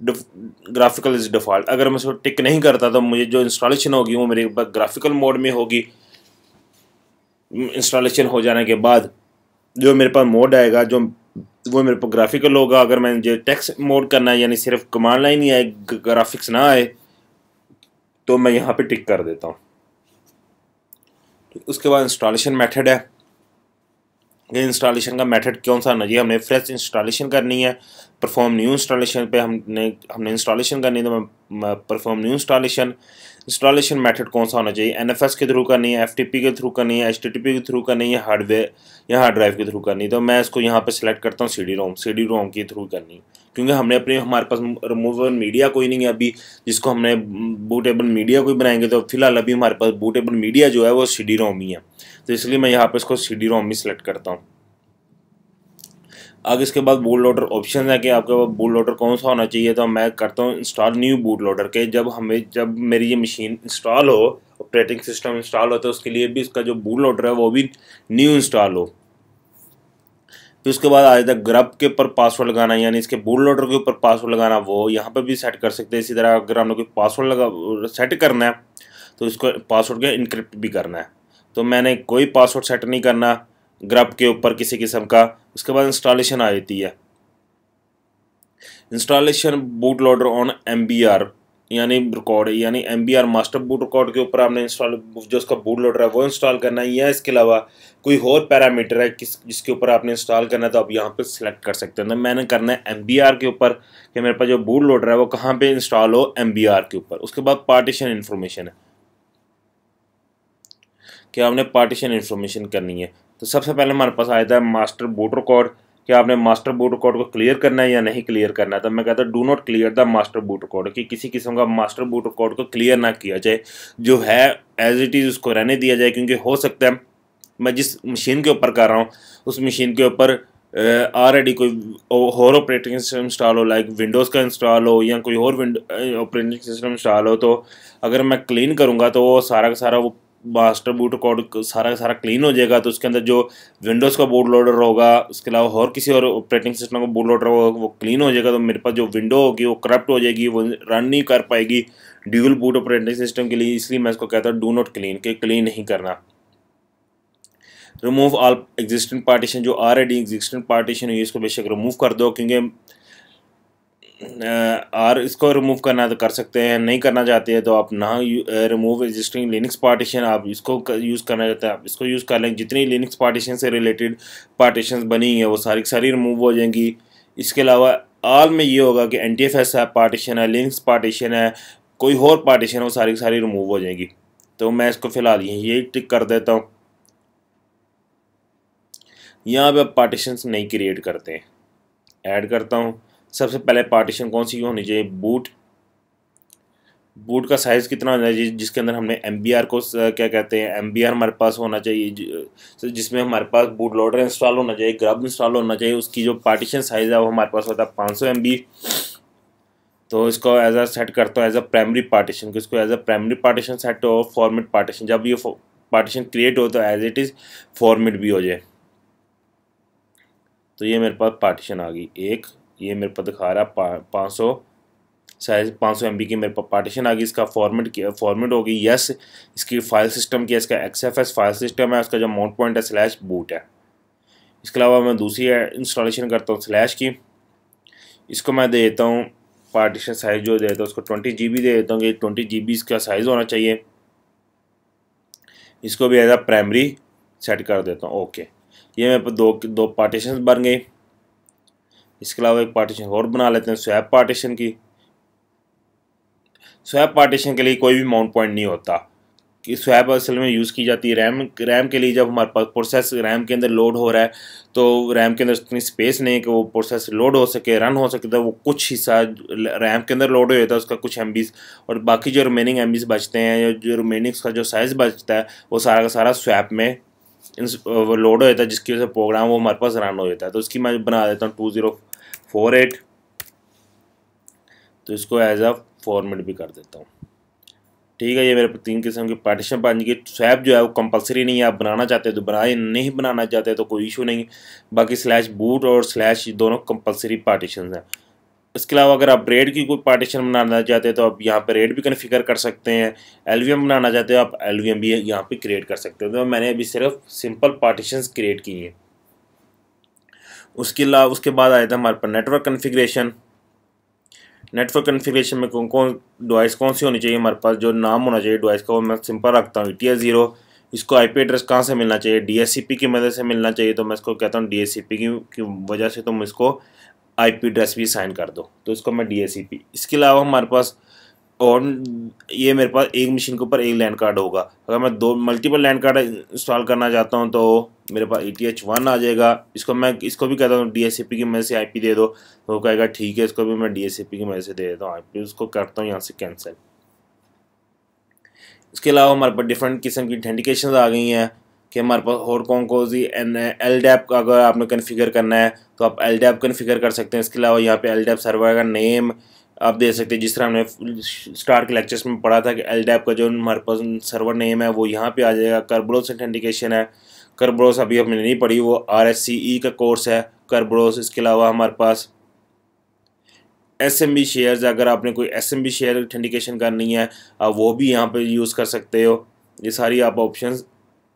graphical is default अगर मैं उसको टिक नहीं करता तो मुझे जो इंस्टॉलेशन होगी, वो मेरे पास ग्राफिकल मोड में होगी। इंस्टॉलेशन हो जाने के बाद जो मेरे पास मोड आएगा, जो वो मेरे पास ग्राफिकल होगा, अगर मैं जो टेक्स मोड करना है, यानी सिर्फ़ कमांड लाइन ही आए ग्राफिक्स ना आए तो मैं यहाँ पे टिक कर देता हूँ। तो उसके बाद इंस्टॉलेशन मेथड है। ये इंस्टॉलेशन का मेथड कौन सा होना चाहिए? हमने फ्रेश इंस्टॉलेशन करनी है। परफॉर्म न्यू इंस्टॉलेशन पे हमने हमने इंस्टॉलेशन करनी तो perform new installation installation method कौन सा होना चाहिए? एनएफएस के थ्रू करनी है एफटीपी के थ्रू करनी है एच के थ्रू करनी है हार्डवेयर या हार्ड ड्राइव के थ्रू करनी तो मैं इसको यहाँ पर सिलेक्ट करता हूँ सी डी रोम सी डी रोम के थ्रू करनी क्योंकि हमने अपने, हमारे पास रिमूवेबल मीडिया कोई नहीं है अभी, जिसको हमने बूटेबल मीडिया कोई बनाएँगे तो फ़िलहाल अभी हमारे पास बूटेबल मीडिया जो है, वो सी डी रोम ही है। तो इसलिए मैं यहाँ पर इसको सी डी रोम ही सिलेक्ट करता हूँ। आगे इसके बाद बूट लोडर ऑप्शन है कि आपके पास बूट लोडर कौन सा होना चाहिए तो मैं करता हूँ इंस्टॉल न्यू बूट लोडर के। जब हमें, जब मेरी ये मशीन इंस्टॉल हो ऑपरेटिंग सिस्टम इंस्टॉल हो तो उसके लिए भी इसका जो बूट लोडर है, वो भी न्यू इंस्टॉल हो। फिर उसके बाद आ जाता है ग्रब के ऊपर पासवर्ड लगाना, यानी इसके बूट लोडर के ऊपर पासवर्ड लगाना, वो यहाँ पर भी सेट कर सकते हैं। इसी तरह अगर हमने कोई पासवर्ड लगा सेट करना है तो इसको पासवर्ड का इनक्रिप्ट भी करना है। तो मैंने कोई पासवर्ड सेट नहीं करना ग्रब के ऊपर किसी किस्म का, उसके बाद इंस्टॉलेशन आ जाती है। Installation boot loader on M B R यानी रिकॉर्ड यानी M B R master boot record के ऊपर आपने इंस्टॉल जो उसका बूट लोडर है, वो इंस्टॉल करना है या इसके अलावा कोई और पैरामीटर है किस, जिसके ऊपर आपने इंस्टॉल करना है तो आप यहाँ पे सिलेक्ट कर सकते हैं। तो मैंने करना है एम बी आर के ऊपर कि मेरे पास जो बूट लोडर है, वो कहाँ पे इंस्टॉल हो? एम बी आर के ऊपर। उसके बाद पार्टीशन इन्फॉर्मेशन है। कि आपने पार्टीशन इन्फॉर्मेशन करनी है? तो सबसे पहले हमारे पास आया था मास्टर बूट रिकॉर्ड कि आपने मास्टर बूट रिकॉर्ड को क्लियर करना है या नहीं क्लियर करना है? तो मैं कहता हूँ do not clear the master boot record कि किसी किस्म का मास्टर बूट रिकॉर्ड को क्लियर ना किया जाए। जो है एज इट इज़ उसको रहने दिया जाए, क्योंकि हो सकता है, मैं जिस मशीन के ऊपर कर रहा हूँ, उस मशीन के ऊपर ऑलरेडी कोई और ऑपरेटिंग सिस्टम इंस्टॉल हो लाइक विंडोज़ का इंस्टॉल हो, या कोई और ऑपरेटिंग सिस्टम इंस्टॉल हो तो अगर मैं क्लीन करूँगा तो वो सारा का सारा वो मास्टर बूट कोड सारा सारा क्लीन हो जाएगा तो उसके अंदर जो विंडोज़ का बोर्ड लोडर होगा, उसके अलावा और किसी और ऑपरेटिंग सिस्टम का बोर्ड लोडर होगा, वो क्लीन हो जाएगा तो मेरे पास जो विंडो होगी, वो करप्ट हो जाएगी, वो रन नहीं कर पाएगी ड्यूल बूट ऑपरेटिंग सिस्टम के लिए, इसलिए मैं इसको कहता हूँ डू नॉट क्लीन के क्लीन नहीं करना। रिमूव ऑल एग्जिस्टिंग पार्टीशन जो ऑलरेडी एग्जिस्टिंग पार्टीशन हुई इसको बेशक रिमूव कर दो, क्योंकि और इसको रिमूव करना तो कर सकते हैं, नहीं करना चाहते हैं तो आप ना रिमूव एग्जिस्टिंग लिनक्स पार्टीशन आप इसको यूज़ करना चाहते हैं, आप इसको यूज़ कर लें। जितनी लिनक्स पार्टीशन से रिलेटेड पार्टीशन बनी हैं, वो सारी सारी रिमूव हो जाएँगी। इसके अलावा आल में ये होगा कि एन टी एफ़ एस है पार्टीशन है लिनक्स पार्टीशन है, कोई और पार्टीशन है, वो सारी सारी रिमूव हो जाएँगी। तो मैं इसको फ़िलहाल यही टिक कर देता हूँ। यहाँ पे पार्टीशन नहीं क्रिएट करते हैं। ऐड करता हूँ। सबसे पहले पार्टीशन कौन सी होनी चाहिए? बूट बूट का साइज़ कितना होना चाहिए? जिसके अंदर हमने एमबीआर को क्या कहते हैं? एमबीआर हमारे पास होना चाहिए जिसमें हमारे पास बूट लोडर इंस्टॉल होना चाहिए ग्रब इंस्टॉल होना चाहिए, उसकी जो पार्टीशन साइज़ है वो हमारे पास होता है पाँच सौ तो इसको एज अ सेट करता हूँ एज अ प्राइमरी पार्टीशन इसको as a primary partition set हो फॉर्मेट पार्टीशन जब ये पार्टीशन क्रिएट हो तो एज इट इज़ फॉर्मेट भी हो जाए। तो ये मेरे पास पार्टीशन आ गई। एक ये मेरे पास दिखा रहा है पाँच सौ साइज़ पाँच सौ एम की मेरे पास पार्टीशन आ गई, इसका फॉर्मेट फॉर्मेट होगी यस इसकी फ़ाइल सिस्टम किया इसका X F S file system है, उसका जो माउंट पॉइंट है स्लैश बूट है। इसके अलावा मैं दूसरी इंस्टॉलेशन करता हूँ स्लैश की। इसको मैं दे देता हूँ पार्टीशन साइज़ जो देता हूँ, उसको ट्वेंटी जी बी दे देता हूँ, कि ट्वेंटी जी बी इसका साइज़ होना चाहिए। इसको भी एज आ प्राइमरी सेट कर देता हूँ ओके ये मेरे पास दो दो पार्टीशन बन गई। इसके अलावा एक पार्टीशन और बना लेते हैं स्वैप पार्टीशन की। स्वैप पार्टीशन के लिए कोई भी माउंट पॉइंट नहीं होता। कि स्वैप असल में यूज़ की जाती है। रैम रैम के लिए जब हमारे पास प्रोसेस रैम के अंदर लोड हो रहा है तो रैम के अंदर इतनी स्पेस नहीं है कि वो प्रोसेस लोड हो सके रन हो सके तो वो कुछ हिस्सा रैम के अंदर लोड हो जाता है, उसका कुछ एम और बाकी जो रिमेनिंग एम बचते हैं या जो रिमेनिंग का जो साइज़ बचता है, वो सारा का सारा स्वैप में लोड हो जाता है, जिसकी वजह से प्रोग्राम वो हमारे पास रन हो जाता है। तो उसकी मैं बना देता हूँ टू ज़ीरो फोर एट तो इसको एज अ फॉर्मेट भी कर देता हूँ। ठीक है, ये मेरे तीन किस्म की पार्टीशन बन गई स्वैप जो है वो कंपलसरी नहीं है। आप बनाना चाहते हो तो बनाए, नहीं बनाना चाहते तो कोई इशू नहीं। बाकी स्लैश बूट और स्लैश दोनों कंपलसरी पार्टीशन हैं। इसके अलावा अगर आप रेड की कोई पार्टीशन बनाना चाहते हैं तो आप यहाँ पर रेड भी कन्फिगर कर सकते हैं। एलवीएम बनाना चाहते हो आप एलवीएम भी यहाँ पे क्रिएट कर सकते हो। तो मैंने अभी सिर्फ़ सिंपल पार्टीशन क्रिएट की हैं। उसके अलावा उसके बाद आया था हमारे पास नेटवर्क कन्फिग्रेशन नेटवर्क कन्फिग्रेशन में कौन कौन डिवाइस कौन सी होनी चाहिए हमारे पास? जो नाम होना चाहिए डिवाइस का वो मैं सिंपल रखता हूँ। टी ज़ीरो इसको आईपी एड्रेस कहाँ से मिलना चाहिए? डीएससीपी की मदद से मिलना चाहिए। तो मैं इसको कहता हूँ डीएससीपी की, की वजह से तुम इसको आईपी एड्रेस भी साइन कर दो तो इसको मैं डीएससीपी इसके अलावा हमारे पास और ये मेरे पास एक मशीन के ऊपर एक लैंड कार्ड होगा। अगर मैं दो मल्टीपल लैंड कार्ड इंस्टॉल करना चाहता हूँ तो मेरे पास ई टी एच वन आ जाएगा। इसको मैं, इसको भी कहता हूँ डी एस पी की मदद से आई पी दे दो। तो कहेगा, ठीक है, इसको भी मैं डी एस पी की मदद से दे देता हूँ। आई पी उसको करता हूँ, यहाँ से कैंसिल इसके अलावा हमारे पास डिफरेंट किस्म की इंडिकेशन आ गई हैं। कि हमारे पास और कौन कौन सी एल डैप का अगर आपने कन्फिगर करना है तो आप एल डैप कन्फिगर कर सकते हैं। इसके अलावा यहाँ पे एल डैप सर्वर का नेम आप दे सकते हैं। जिस तरह हमने स्टार के लेक्चर्स में पढ़ा था कि एल डैप का जो हमारे पास सर्वर नेम है, वो यहाँ पे आ जाएगा। करब्रोस इंडिकेशन है। करब्रोस अभी हमने नहीं पढ़ी, वो आर एस सी ई का कोर्स है। करब्रोस इसके अलावा हमारे पास एस एम बी शेयर्स अगर आपने कोई S M B share indication करनी है, आप वो भी यहाँ पर यूज़ कर सकते हो। ये सारी आप ऑप्शन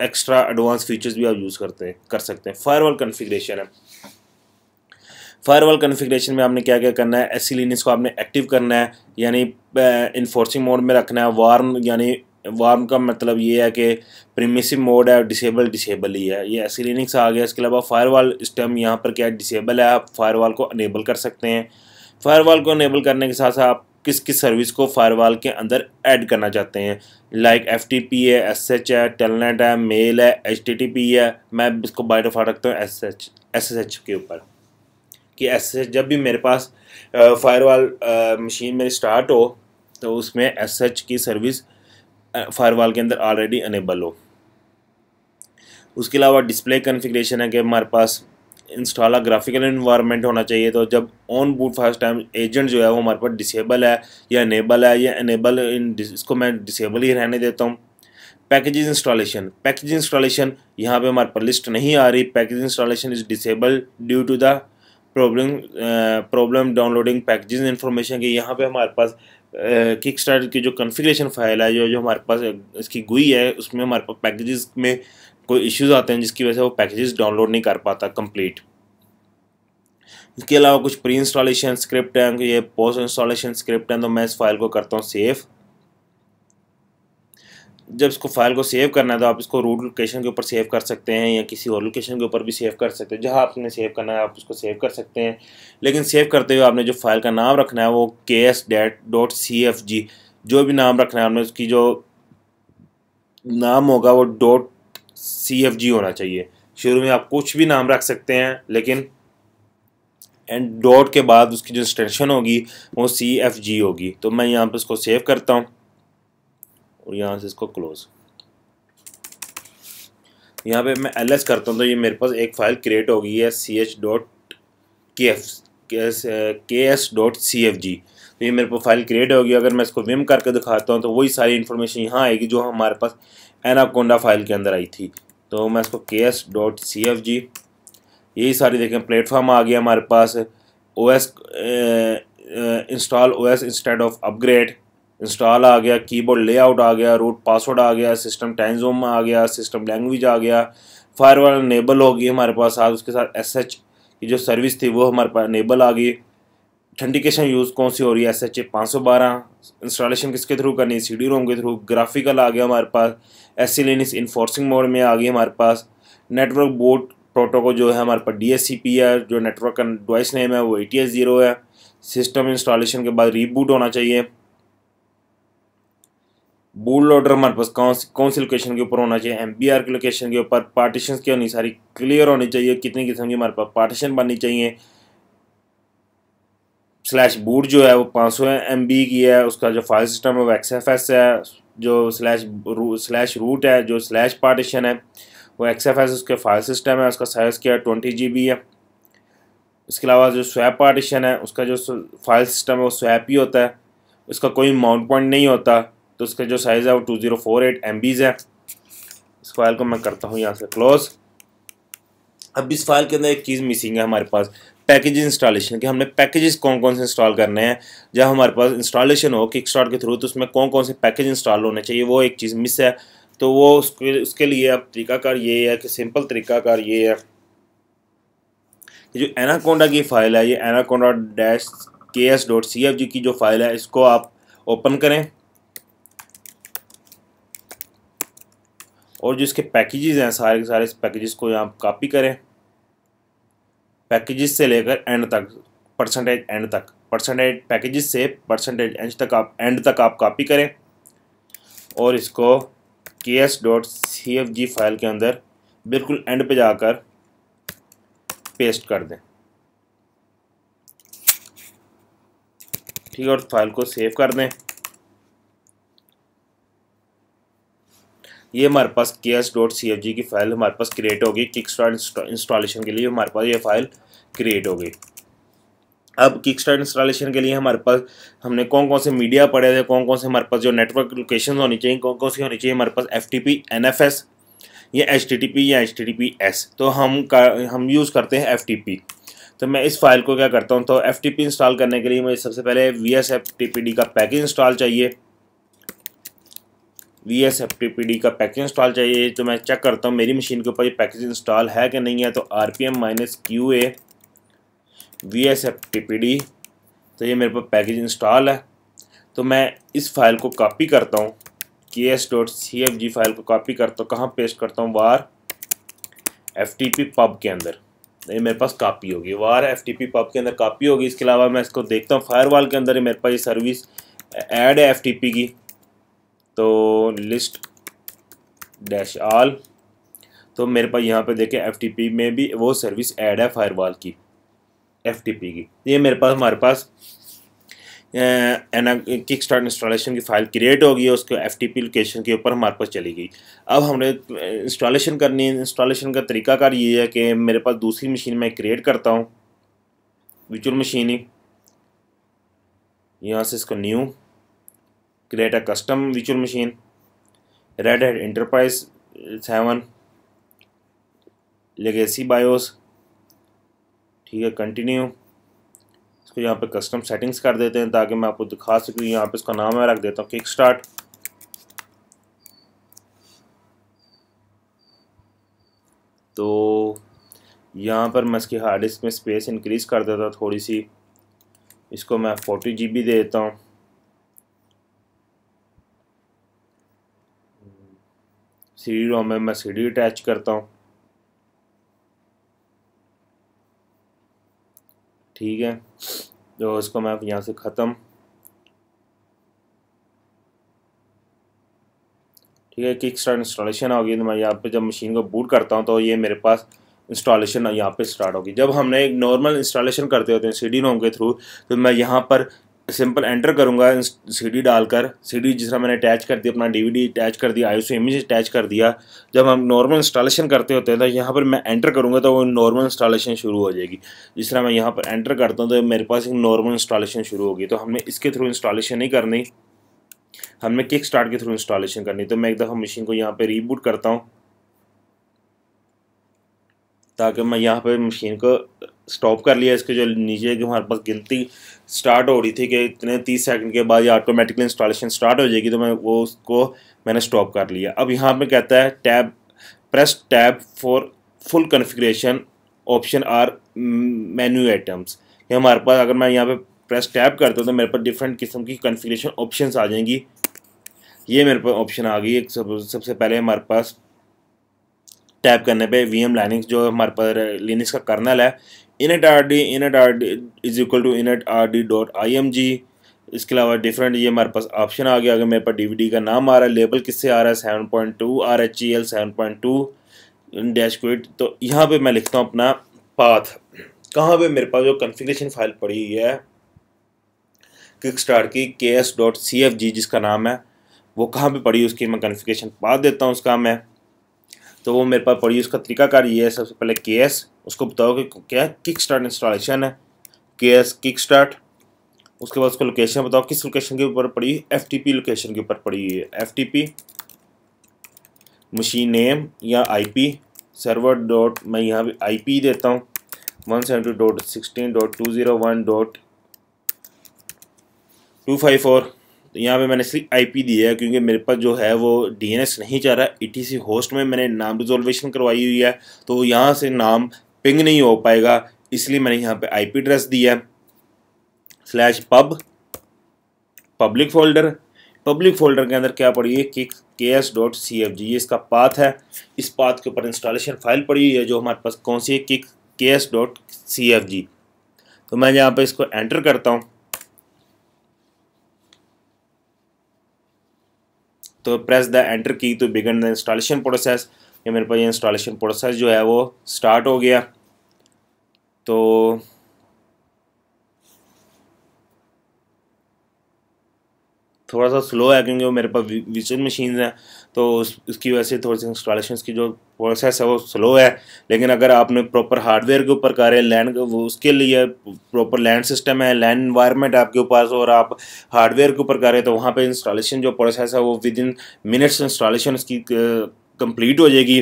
एक्स्ट्रा एडवांस फीचर्स भी आप यूज़ करते हैं, कर सकते हैं। फायरवॉल कन्फिग्रेशन है। फायरवॉल कन्फिग्रेशन में आपने क्या क्या करना है? एस सी को आपने एक्टिव करना है, यानी इन्फोर्सिंग मोड में रखना है। वार्म यानी वार्म का मतलब ये है कि प्रीमिसिव मोड है डिसेबल डिसेबल ही है। ये एसी लिनिक्स आ गया, इसके अलावा फायरवॉल स्टम यहाँ पर क्या डिसेबल है? आप फायरवॉल को अनेबल कर सकते हैं। फायरवॉल को अनेबल करने के साथ साथ आप किस किस सर्विस को फायरवॉल के अंदर ऐड करना चाहते हैं। लाइक एफ़ टी पी है एस एच है टेलनेट है मेल है एच टी टी पी है, मैं इसको बाय डिफ़ॉल्ट रखता हूँ S H S S H के ऊपर। कि एस एच जब भी मेरे पास फायरवॉल मशीन में स्टार्ट हो तो उसमें एस एच की सर्विस फायरवॉल के अंदर ऑलरेडी अनेबल हो। उसके अलावा डिस्प्ले कन्फिग्रेशन है कि हमारे पास इंस्टॉला ग्राफिकल इन्वायरमेंट होना चाहिए। तो जब on boot first time agent जो है वो हमारे पास डिसेबल है या अनेबल है या अनेबल इन इसको मैं डिसेबल ही रहने देता हूँ। पैकेजेस इंस्टॉलेशन पैकेज इंस्टॉलेशन यहाँ पे हमारे पर लिस्ट नहीं आ रही। Package installation is disable due to the problem problem downloading packages information की। यहाँ पे हमारे पास किक uh, स्टार्ट की जो कन्फिग्रेशन फ़ाइल है जो जो हमारे पास इसकी गुई है उसमें हमारे पास पैकेजेस में कोई इश्यूज़ आते हैं जिसकी वजह से वो पैकेजेस डाउनलोड नहीं कर पाता कंप्लीट इसके अलावा कुछ प्री इंस्टॉलेशन स्क्रिप्ट हैं, ये पोस्ट इंस्टॉलेशन स्क्रिप्ट हैं तो मैं इस फ़ाइल को करता हूँ सेव जब इसको फ़ाइल को सेव करना है तो आप इसको रूट लोकेशन के ऊपर सेव कर सकते हैं या किसी और लोकेशन के ऊपर भी सेव कर सकते हैं। जहाँ आपने सेव करना है, आप उसको सेव कर सकते हैं। लेकिन सेव करते हुए आपने जो फ़ाइल का नाम रखना है, वो K S date dot C F G जो भी नाम रखना है, आपने उसकी जो नाम होगा, वो डॉट सी एफ़ जी होना चाहिए। शुरू में आप कुछ भी नाम रख सकते हैं, लेकिन एंड डॉट के बाद उसकी जो एक्सटेंशन होगी, वो सी एफ़ जी होगी। तो मैं यहाँ पर उसको सेव करता हूँ और यहाँ से इसको क्लोज यहाँ पे मैं एल एस करता हूँ तो ये मेरे पास एक फ़ाइल क्रिएट हो गई है C H dot K F K S dot C F G तो ये मेरे पास फ़ाइल क्रिएट होगी अगर मैं इसको विम करके दिखाता हूँ तो वही सारी इन्फॉर्मेशन यहाँ आएगी, जो हमारे पास एनाकोंडा फ़ाइल के अंदर आई थी। तो मैं इसको K S dot C F G यही सारी देखें, प्लेटफॉर्म आ गया हमारे पास O S install O S instead of upgrade install आ गया कीबोर्ड लेआउट आ गया रूट पासवर्ड आ गया सिस्टम टाइम जोम आ गया सिस्टम लैंग्वेज आ गया फायरवॉल अनेबल होगी हमारे पास, आज उसके साथ एस एच की जो सर्विस थी वो हमारे पास अनेबल आ गई। ठंडिकेशन यूज़ कौन सी हो रही है? एस एच ए पाँच सौ बारह इंस्टॉलेशन किसके थ्रू करनी है? सी डी रोम के थ्रू ग्राफिकल आ गया हमारे पास S C Linux enforcing mode में आ गई हमारे पास नेटवर्क बोर्ड प्रोटोकॉल जो है हमारे पास डी एस सी पी है, जो नेटवर्क का डिवाइस नेम है, वो ए टी एस ज़ीरो है सिस्टम इंस्टॉलेशन के बाद रीबूट होना चाहिए। बूट लोडर हमारे पास कौन सी कौन सी लोकेशन के ऊपर होना चाहिए? एम बी आर की लोकेशन के ऊपर पार्टीशन की होनी सारी क्लियर होनी चाहिए, कितनी किस्म की हमारे पास पार्टीशन बननी चाहिए। स्लैश बूट जो है वो पाँच सौ एम बी की है, उसका जो फ़ाइल सिस्टम है वो एक्स एफ़ एस है, जो स्लैश स्लैश रूट है, जो स्लैश पार्टीशन है, वो एक्स एफ़ एस उसके फ़ाइल सिस्टम है, उसका साइज़ क्या है? ट्वेंटी जी बी है। इसके अलावा जो स्वैप पार्टीशन है, उसका जो फ़ाइल सिस्टम है वो स्वैप ही होता है। उसका कोई माउंट पॉइंट नहीं होता तो उसका जो साइज़ है वो two zero four eight M Bs है। इस फ़ाइल को मैं करता हूँ यहाँ से क्लोज अब इस फ़ाइल के अंदर एक चीज़ मिसिंग है हमारे पास। पैकेज इंस्टॉलेशन के हमने पैकेजेस कौन कौन से इंस्टॉल करने हैं, जब हमारे पास इंस्टॉलेशन हो किक स्टार्ट के थ्रू तो उसमें कौन कौन से पैकेज इंस्टॉल होने चाहिए, वो एक चीज़ मिस है। तो वो उसके उसके लिए अब तरीकाकार ये है कि सिंपल तरीकाकार ये है कि जो एनाकोंडा की फ़ाइल है, ये anaconda dash K S dot C F G की जो फ़ाइल है, इसको आप ओपन करें। और जो इसके पैकेजेस हैं, सारे के सारे इस पैकेजेस को यहाँ कॉपी करें। पैकेजेस से लेकर एंड तक परसेंटेज एंड तक परसेंटेज पैकेजेस से परसेंटेज एंड तक आप एंड तक आप कॉपी करें और इसको K S dot C F G file के अंदर बिल्कुल एंड पे जाकर पेस्ट कर दें। ठीक है, और फ़ाइल को सेव कर दें। ये हमारे पास K S dot C F G की फ़ाइल हमारे पास क्रिएट होगी किक स्टार्ट इंस्टॉलेशन के लिए हमारे पास ये फ़ाइल क्रिएट हो गई अब किक स्टार्ट इंस्टॉलेशन के लिए हमारे पास हमने कौन कौन से मीडिया पढ़े थे कौन कौन से हमारे पास जो नेटवर्क लोकेशन होनी चाहिए कौन कौन सी होनी चाहिए हमारे पास F T P N F S या एच टी टी पी या H T T P S तो हम कर, हम यूज़ करते हैं एफ़ टी पी तो मैं इस फ़ाइल को क्या करता हूँ तो एफ़ टी पी इंस्टॉल करने के लिए मुझे सबसे पहले V S F T P D का पैकेज इंस्टॉल चाहिए। V S F T P D का पैकेज इंस्टॉल चाहिए। तो मैं चेक करता हूँ, मेरी मशीन के ऊपर ये पैकेज इंस्टॉल है कि नहीं है? तो R P M minus Q A V S F T P D तो ये मेरे पास पैकेज इंस्टॉल है। तो मैं इस फ़ाइल को कॉपी करता हूँ। K S dot C F G file को कॉपी करता हूँ। कहाँ पेस्ट करता हूँ? Var F T P pub के अंदर। ये मेरे पास कापी होगी। Var F T P pub के अंदर कापी होगी। इसके अलावा मैं इसको देखता हूँ फायर के अंदर मेरे पास ये सर्विस ऐड है एफ़ टी पी की। तो लिस्ट डैश आल तो मेरे पास यहाँ पे देखें एफ़ में भी वो सर्विस ऐड है फायरवॉल की एफटीपी की। ये मेरे पास, हमारे पास एना किक स्टार्ट इंस्टॉलेशन की फ़ाइल क्रिएट होगी है उसके एफ़ टी लोकेशन के ऊपर हमारे पास चली गई। अब हमने इंस्टॉलेशन करनी है इंस्टॉलेशन का तरीकाकार ये है कि मेरे पास दूसरी मशीन में क्रिएट करता हूँ विचुअल मशीन ही यहाँ से इसको new create a custom virtual machine, Red Hat Enterprise 7 legacy BIOS ठीक है कंटिन्यू इसको यहाँ पे कस्टम सेटिंग्स कर देते हैं ताकि मैं आपको दिखा सकूँ। यहाँ पे इसका नाम मैं रख देता हूँ किक स्टार्ट तो यहाँ पर मैं इसकी हार्ड डिस्क में स्पेस इंक्रीज़ कर देता हूँ थोड़ी सी। इसको मैं फोर्टी जी बी दे देता हूँ। सीडी रोम में मैं सीडी अटैच करता हूँ। ठीक है तो इसको मैं यहाँ से ख़त्म। ठीक है किक स्टार्ट इंस्टॉलेशन होगी तो मैं यहाँ पे जब मशीन को बूट करता हूँ तो ये मेरे पास इंस्टॉलेशन यहाँ पे स्टार्ट होगी। जब हमने एक नॉर्मल इंस्टॉलेशन करते होते हैं सी डी रोम के थ्रू तो मैं यहाँ पर सिंपल एंटर करूँगा सी डालकर। सीडी जिस तरह मैंने अटैच कर दिया अपना डीवीडी अटैच कर दिया आई इमेज अटैच कर दिया। जब हम नॉर्मल इंस्टॉलेशन करते होते हैं तो यहाँ पर मैं एंटर करूँगा तो वो नॉर्मल इंस्टॉलेशन शुरू हो जाएगी। जिस तरह मैं यहाँ पर एंटर करता हूँ तो मेरे पास एक नॉर्मल इंस्टॉलेशन शुरू होगी। तो हमने इसके थ्रू इंस्टॉलेशन नहीं करनी। हमने किक स्टार्ट के थ्रू इंस्टॉलेशन करनी। तो मैं एक दफ़ा मशीन को यहाँ पर रीबूट करता हूँ, ताकि मैं यहाँ पर मशीन को स्टॉप कर लिया इसके जो नीचे की हमारे पास गिनती स्टार्ट हो रही थी कि इतने तीस सेकंड के बाद ये ऑटोमेटिकली इंस्टॉलेशन स्टार्ट हो जाएगी तो मैं वो उसको मैंने स्टॉप कर लिया। अब यहाँ पे कहता है tab press tab for full configuration option are menu items ये हमारे पास अगर मैं यहाँ पे प्रेस टैब करता हूँ तो मेरे पास डिफरेंट किस्म की कन्फिग्रेशन ऑप्शंस आ जाएँगी। ये मेरे पास ऑप्शन आ गई। सब, सबसे पहले हमारे पास टैप करने पे वी एम लाइनिंग्स जो हमारे पास लिनिक्स का कर्नल है init R D init R D is equal to init R D dot I M G इसके अलावा डिफरेंट ये हमारे पास ऑप्शन आ गया। अगर मेरे पास डीवीडी का नाम आ रहा है लेबल किससे आ रहा है? Seven point two R H E L seven point two dash quit तो यहाँ पे मैं लिखता हूँ अपना पाथ कहाँ पे मेरे पास जो कन्फिग्रेशन फ़ाइल पड़ी हुई है? किक स्टार्ट की K S dot C F G जिसका नाम है, वो कहाँ पे पड़ी उसकी मैं कन्फिग्रेशन पाथ देता हूँ उसका मैं। तो वो मेरे पास पड़ी उसका तरीकाकार ये है सबसे पहले के एस उसको बताओ कि क्या किक स्टार्ट इंस्टॉलेशन है? के एस किक स्टार्ट उसके बाद उसको लोकेशन बताओ, किस लोकेशन के ऊपर पड़ी एफ़ टी पी लोकेशन के ऊपर पड़ी है। F T P machine name या आई पी सर्वर डॉट मैं यहाँ पे आई पी देता हूँ। One seventy dot sixteen dot two zero one dot two five four तो यहाँ पे मैंने सिर्फ़ आईपी दिया है क्योंकि मेरे पास जो है वो डीएनएस नहीं चाह रहा ईटीसी होस्ट में मैंने नाम रिजोल्वेशन करवाई हुई है तो यहाँ से नाम पिंग नहीं हो पाएगा, इसलिए मैंने यहाँ पे आईपी एड्रेस दिया है। Slash pub public folder public folder के अंदर क्या पड़ी है? कि K S dot C F G ये इसका पाथ है। इस पाथ के ऊपर इंस्टॉलेशन फ़ाइल पड़ी हुई है, जो हमारे पास कौन सी है? Kick K S dot C F G तो मैं यहाँ पे इसको एंटर करता हूँ। तो प्रेस द एंटर की तो बिगन द इंस्टॉलेशन प्रोसेस ये मेरे पास ये इंस्टॉलेशन प्रोसेस जो है वो स्टार्ट हो गया। तो थोड़ा सा स्लो है क्योंकि वो मेरे पास विचुअल मशीन हैं तो उस, उसकी वजह से थोड़ी सी इंस्टॉलेशन की जो प्रोसेस है वो स्लो है। लेकिन अगर आपने प्रॉपर हार्डवेयर के ऊपर करें लैंड वो उसके लिए प्रॉपर लैंड सिस्टम है लैंड इन्वायरमेंट आपके पास और आप हार्डवेयर के ऊपर करें तो वहाँ पे इंस्टॉलेशन जो प्रोसेस है वो विद इन मिनट्स इंस्टॉलेशन उसकी कंप्लीट हो जाएगी।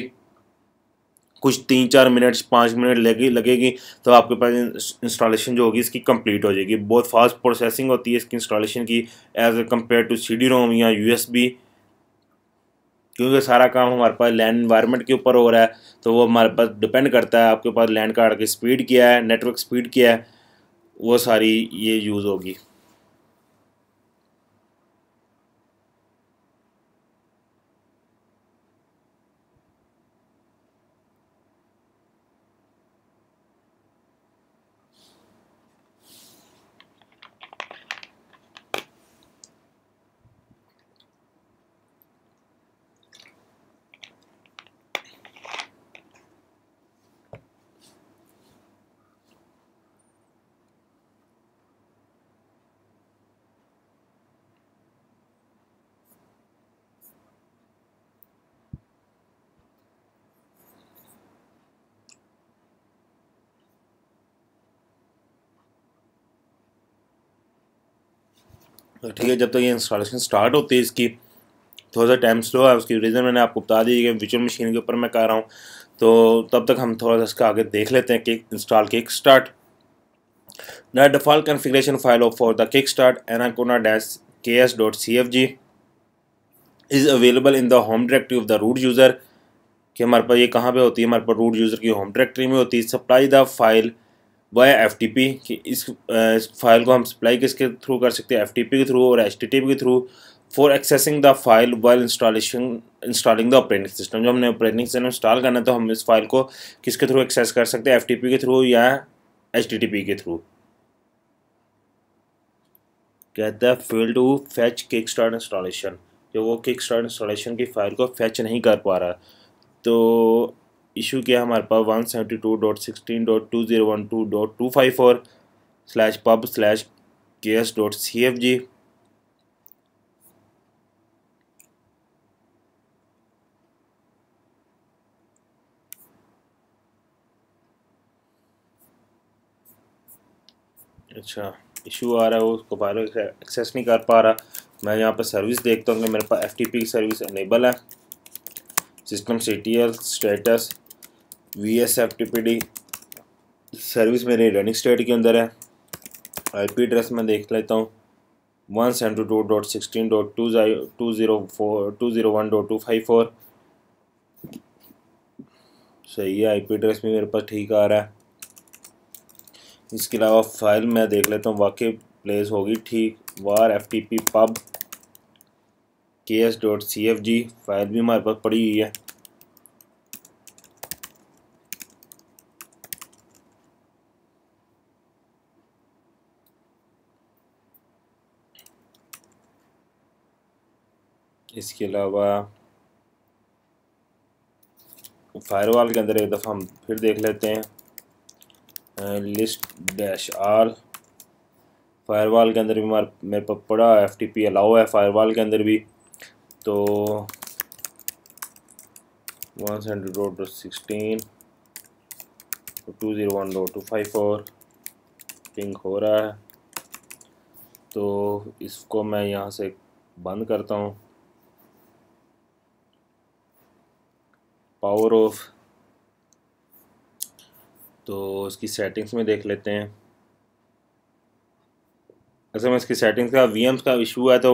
कुछ तीन चार मिनट पाँच मिनट लगे, लगेगी तो आपके पास इंस्टॉलेशन जो होगी, इसकी कंप्लीट हो जाएगी। बहुत फास्ट प्रोसेसिंग होती है इसकी इंस्टॉलेशन की as compare to C D ROM या यू एस बी क्योंकि सारा काम हमारे पास लैंड इन्वायरमेंट के ऊपर हो रहा है तो वो हमारे पास डिपेंड करता है। आपके पास लैंड कार्ड की स्पीड क्या है नेटवर्क स्पीड क्या है, वो सारी ये यूज़ होगी। ठीक है, जब तक तो ये इंस्टॉलेशन स्टार्ट होती है इसकी थोड़ा सा टाइम स्लो है, उसकी रीज़न मैंने आपको बता दी कि विजुअल मशीन के ऊपर मैं कर रहा हूँ। तो तब तक हम थोड़ा सा इसका आगे देख लेते हैं कि install kick start the default configuration file of for the kick start anaconda dash K S dot C F G is available in the home directory of the root user कि हमारे पास ये कहाँ पे होती है? हमारे पास रूट यूज़र की होम डायरेक्टरी में होती है। Supply the file via F T P कि इस फ़ाइल को हम सप्लाई किसके थ्रू कर सकते हैं? एफ़ टी पी के थ्रू और एच टी टी पी के through for accessing the file while installation installing the operating system जो हमने ऑपरेटिंग सिस्टम इंस्टॉल करना है तो हम इस फ़ाइल को किसके थ्रू एक्सेस कर सकते हैं? एफ़ टी पी के थ्रू या एच टी टी पी के थ्रू कहता है fail to fetch kick start installation जो वो किक स्टार्ट इंस्टॉलेशन की फ़ाइल को फैच नहीं कर पा रहा तो इशू किया हमारे पास one seventy two dot sixteen dot two zero one two dot two five four slash pub slash K S dot C F G अच्छा इशू आ रहा है वो उसको फ़ाइल एक्सेस नहीं कर पा रहा। मैं यहाँ पर सर्विस देखता हूँ कि मेरे पास एफ़ टी पी की सर्विस अनेबल है। System C T L status V S F T P D service मेरे रनिंग स्टेट के अंदर है। आई पी एड्रेस मैं देख लेता हूँ। One seven two dot sixteen dot two two zero four two zero one dot two five four सही है आई पी एड्रेस भी मेरे पास ठीक आ रहा है। इसके अलावा फ़ाइल मैं देख लेता हूँ, वाकई प्लेस होगी ठीक। Var F T P pub K S dot C F G file भी हमारे पास पड़ी हुई है। इसके अलावा फायरवॉल के अंदर एक दफ़ा हम फिर देख लेते हैं। लिस्ट डैश आल फायरवॉल के अंदर भी हमारे, मेरे पास पड़ा एफ़ टी पी अलाउ है फायरवॉल के अंदर भी। तो one seventy dot sixteen two zero one dot two five four ping हो रहा है। तो इसको मैं यहाँ से बंद करता हूँ। पावर ऑफ़ तो इसकी सेटिंग्स में देख लेते हैं। असल में इसकी सेटिंग्स का वी का इशू है तो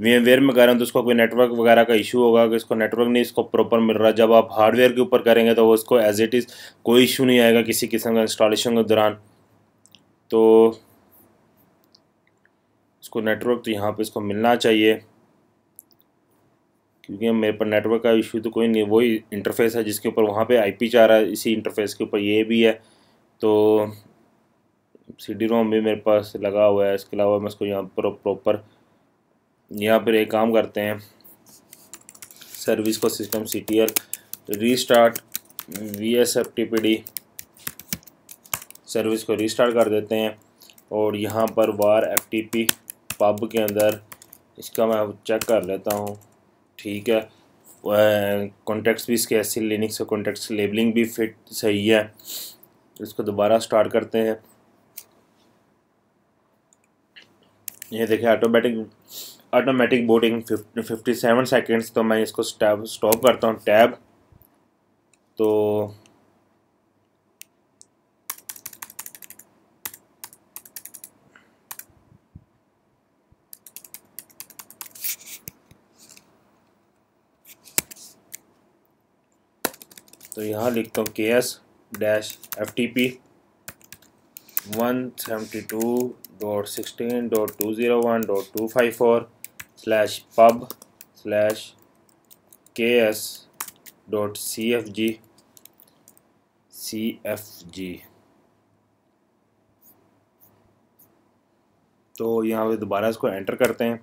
वी एम वेयर में कर रहे हैं तो उसको कोई नेटवर्क वगैरह का इशू होगा कि इसको नेटवर्क नहीं, इसको प्रॉपर मिल रहा जब आप हार्डवेयर के ऊपर करेंगे तो वो उसको एज इट इज़ कोई इशू नहीं आएगा किसी किस्म का इंस्टॉलेशन के दौरान। तो इसको नेटवर्क तो यहाँ पे इसको मिलना चाहिए। क्योंकि मेरे पर नेटवर्क का इशू तो कोई नहीं वही इंटरफेस है जिसके ऊपर वहाँ पे आईपी चाह रहा है, इसी इंटरफेस के ऊपर ये भी है। तो सीडी रोम भी मेरे पास लगा हुआ है, इसके अलावा मैं इसको यहाँ पर प्रॉपर यहाँ पर एक काम करते हैं। सर्विस को system C T L restart V S F T P D service को रीस्टार्ट कर देते हैं। और यहाँ पर var F T P pub के अंदर, इसका मैं चेक कर लेता हूँ। ठीक है। कॉन्टैक्ट्स भी इसके ऐसे लिनिक्स से कॉन्टैक्ट्स लेबलिंग भी फिट सही है। इसको दोबारा स्टार्ट करते हैं। ये देखिए automatic automatic booting fifty seven seconds तो मैं इसको स्टॉप करता हूँ टैब तो तो यहाँ लिखता हूँ K S dash F T P one seventy two dot sixteen dot two zero one dot two five four slash pub slash K S dot C F G C F G तो यहाँ पे दोबारा इसको एंटर करते हैं।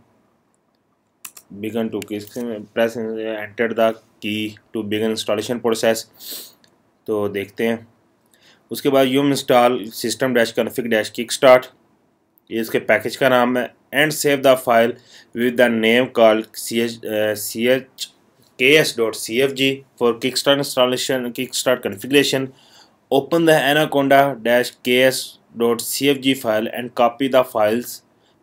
Begin to to press enter the key to begin installation process तो देखते हैं। उसके बाद yum install system dash config dash kick start. ये इसके पैकेज का नाम है। And save the file with the name called C H C H K S dot C F G for kick start installation kick start configuration open the anaconda dash ks dot cfg file and copy the files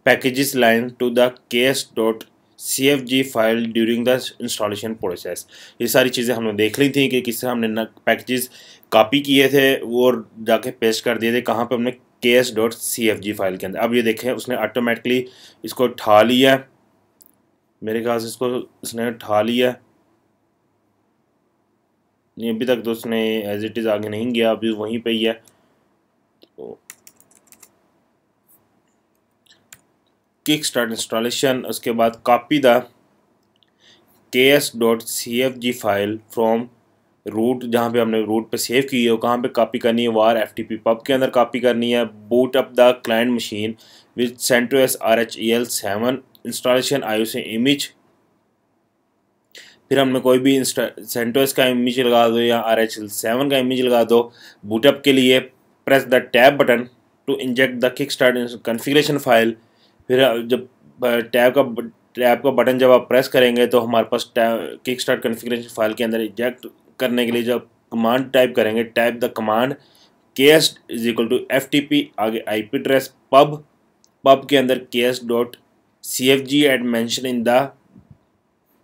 packages line to the ks dot C file during the installation process ये सारी चीज़ें हमने देख ली थी कि किससे हमने पैकेजेस कॉपी किए थे, वो जाके पेस्ट कर दिए थे, कहाँ पे हमने K S dot C F G file के अंदर। अब ये देखें, उसने ऑटोमेटिकली इसको ठा लिया। मेरे ख्याल से इसको उसने ठा लिया। नहीं, अभी तक तो उसने एज इट इज़ आगे नहीं गया, अभी वहीं पे ही है। तो किक स्टार्ट इंस्टॉलेशन उसके बाद copy the K S dot C F G file from root जहाँ पे हमने रूट पे सेव की है कहाँ पे कॉपी करनी है var F T P pub के अंदर कॉपी करनी है boot up the client machine with CentOS R H E L seven installation ISO से इमेज फिर हमने कोई भी सेंटोस का इमेज लगा दो या आर एच एल सेवन का इमेज लगा दो बूटअप के लिए press the tab button to inject the kick start configuration file फिर जब टैब का टैब का बटन जब आप प्रेस करेंगे तो हमारे पास किक स्टार्ट कन्फिग्रेशन फ़ाइल के अंदर इजेक्ट करने के लिए जब कमांड टाइप करेंगे type the command K S is equal to F T P आगे I P address pub pub के अंदर K S dot C F G add mention in the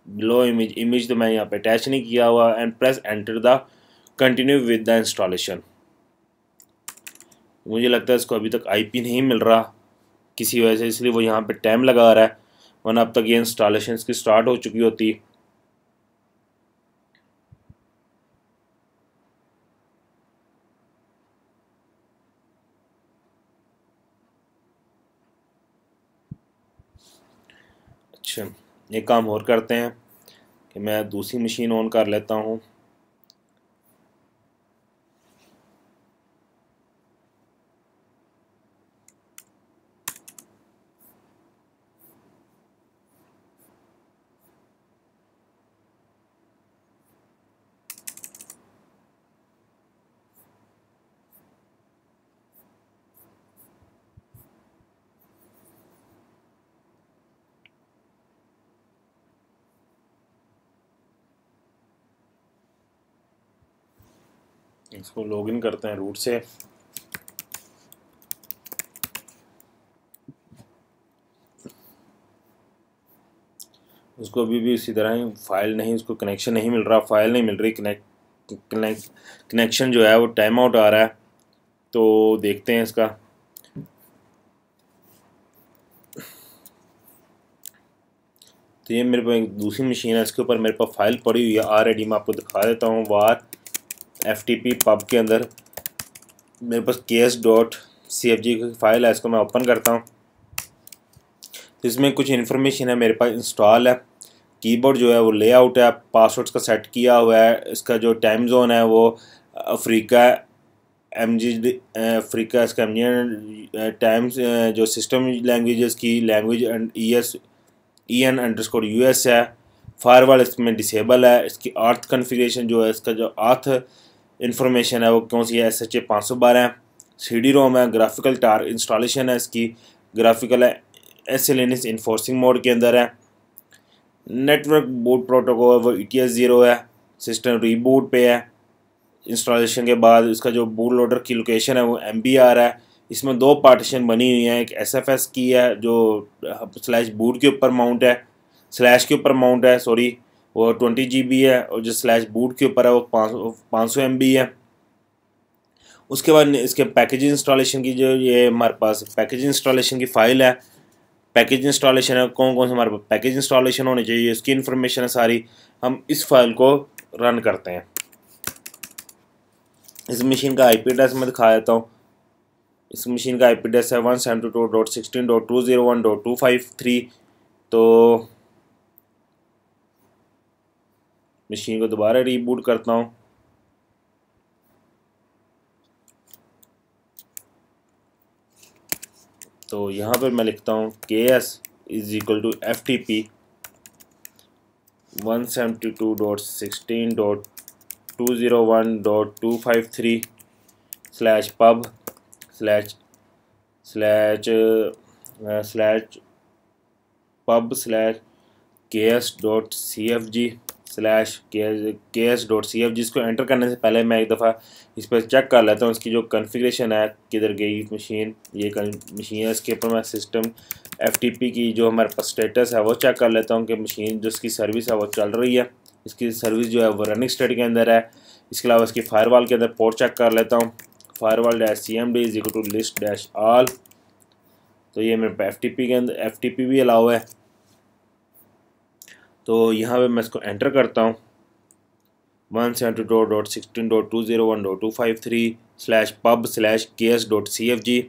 below image image तो मैं यहाँ पे अटैच नहीं किया हुआ and press enter the continue with the installation मुझे लगता है इसको अभी तक आईपी नहीं मिल रहा। किसी वजह से, इसलिए वो यहाँ पे टाइम लगा रहा है। वरना अब तक ये इंस्टॉलेशन की स्टार्ट हो चुकी होती। अच्छा एक काम और करते हैं कि मैं दूसरी मशीन ऑन कर लेता हूँ। इसको लॉगिन करते हैं रूट से। उसको अभी भी इसी तरह ही फ़ाइल नहीं, उसको कनेक्शन नहीं मिल रहा फ़ाइल नहीं मिल रही कनेक्ट कनेक्शन जो है वो टाइम आउट आ रहा है। तो देखते हैं इसका। तो ये मेरे पास एक दूसरी मशीन है, इसके ऊपर मेरे पास फ़ाइल पड़ी हुई है ऑलरेडी मैं आपको दिखा देता हूँ, var. F T P pub के अंदर मेरे पास K S dot C F G की फ़ाइल है, इसको मैं ओपन करता हूँ। तो इसमें कुछ इन्फॉर्मेशन है, मेरे पास इंस्टॉल है। कीबोर्ड जो है, वो लेआउट है पासवर्ड्स का सेट किया हुआ है, इसका जो टाइम जोन है, वो अफ्रीका एम जी अफ्रीका इसका एम टाइम्स जो सिस्टम लैंग्वेजेस की language and E S E N underscore U S है। फायरवॉल इसमें डिसेबल है, इसकी आर्थ कन्फिग्रेशन जो है, इसका जो आर्थ इन्फॉर्मेशन है, वो कौन सी है? एस एच ए पाँच सौ बारह है। सी डी रोम है ग्राफिकल टार इंस्टॉलेशन है इसकी। ग्राफिकल है S L N S enforcing mode के अंदर है। नेटवर्क बूट प्रोटोकॉल वो ई टी एस ज़ीरो है। सिस्टम रीबूट पे है। इंस्टॉलेशन के बाद इसका जो बूट लोडर की लोकेशन है, वो एम बी आर है। इसमें दो पार्टीशन बनी हुई हैं, एक एस एफ़ एस की है, जो स्लैश बूट के ऊपर माउंट है। स्लैश के ऊपर माउंट है सॉरी वो ट्वेंटी जी बी है और जो स्लैश बूट के ऊपर है, वो पाँच सौ एम बी है। उसके बाद इसके पैकेज इंस्टॉलेशन की जो ये हमारे पास पैकेज इंस्टॉलेशन की फ़ाइल है। पैकेज इंस्टॉलेशन है कौन कौन से हमारे पास पैकेज इंस्टॉलेशन होनी चाहिए इसकी इन्फॉर्मेशन है सारी। हम इस फ़ाइल को रन करते हैं। इस मशीन का आई पी एड्रेस मैं दिखा देता हूँ। इस मशीन का आई पी एड्रेस है one seven two two dot sixteen dot two zero one dot two five three तो मशीन को दोबारा रीबूट करता हूँ। तो यहाँ पर मैं लिखता हूँ K S is equal to F T P one seventy two dot sixteen dot two zero one dot two five three slash pub slash slash slash pub slash K S dot C F G slash K S dot C F जिसको एंटर करने से पहले मैं एक दफ़ा इस पर चेक कर लेता हूँ। इसकी जो कन्फिग्रेशन है, किधर गई मशीन ये मशीन है, इसके ऊपर मैं सिस्टम एफ़ टी पी की जो हमारे पास स्टेटस है, वो चेक कर लेता हूँ कि मशीन जो इसकी सर्विस है, वो चल रही है। इसकी सर्विस जो है, वो रनिंग स्टेट के अंदर है। इसके अलावा इसकी फायरवॉल के अंदर पोर्ट चेक कर लेता हूँ। Firewall dash C M D is equal to list dash all तो ये मेरे एफ़ टी पी के अंदर एफ़ टी पी भी अलाउ है। तो यहाँ पे मैं इसको एंटर करता हूँ। One seven two dot sixteen dot two zero one dot two five three slash pub slash K S dot C F G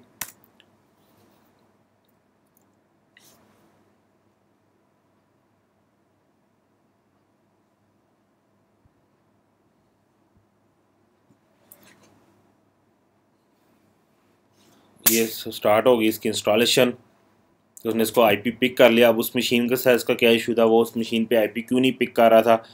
ये स्टार्ट होगी इसकी इंस्टॉलेशन तो उसने इसको आईपी पिक कर लिया। अब उस मशीन के साथ इसका क्या इशू था? वो उस मशीन पे आईपी क्यों नहीं पिक कर रहा था?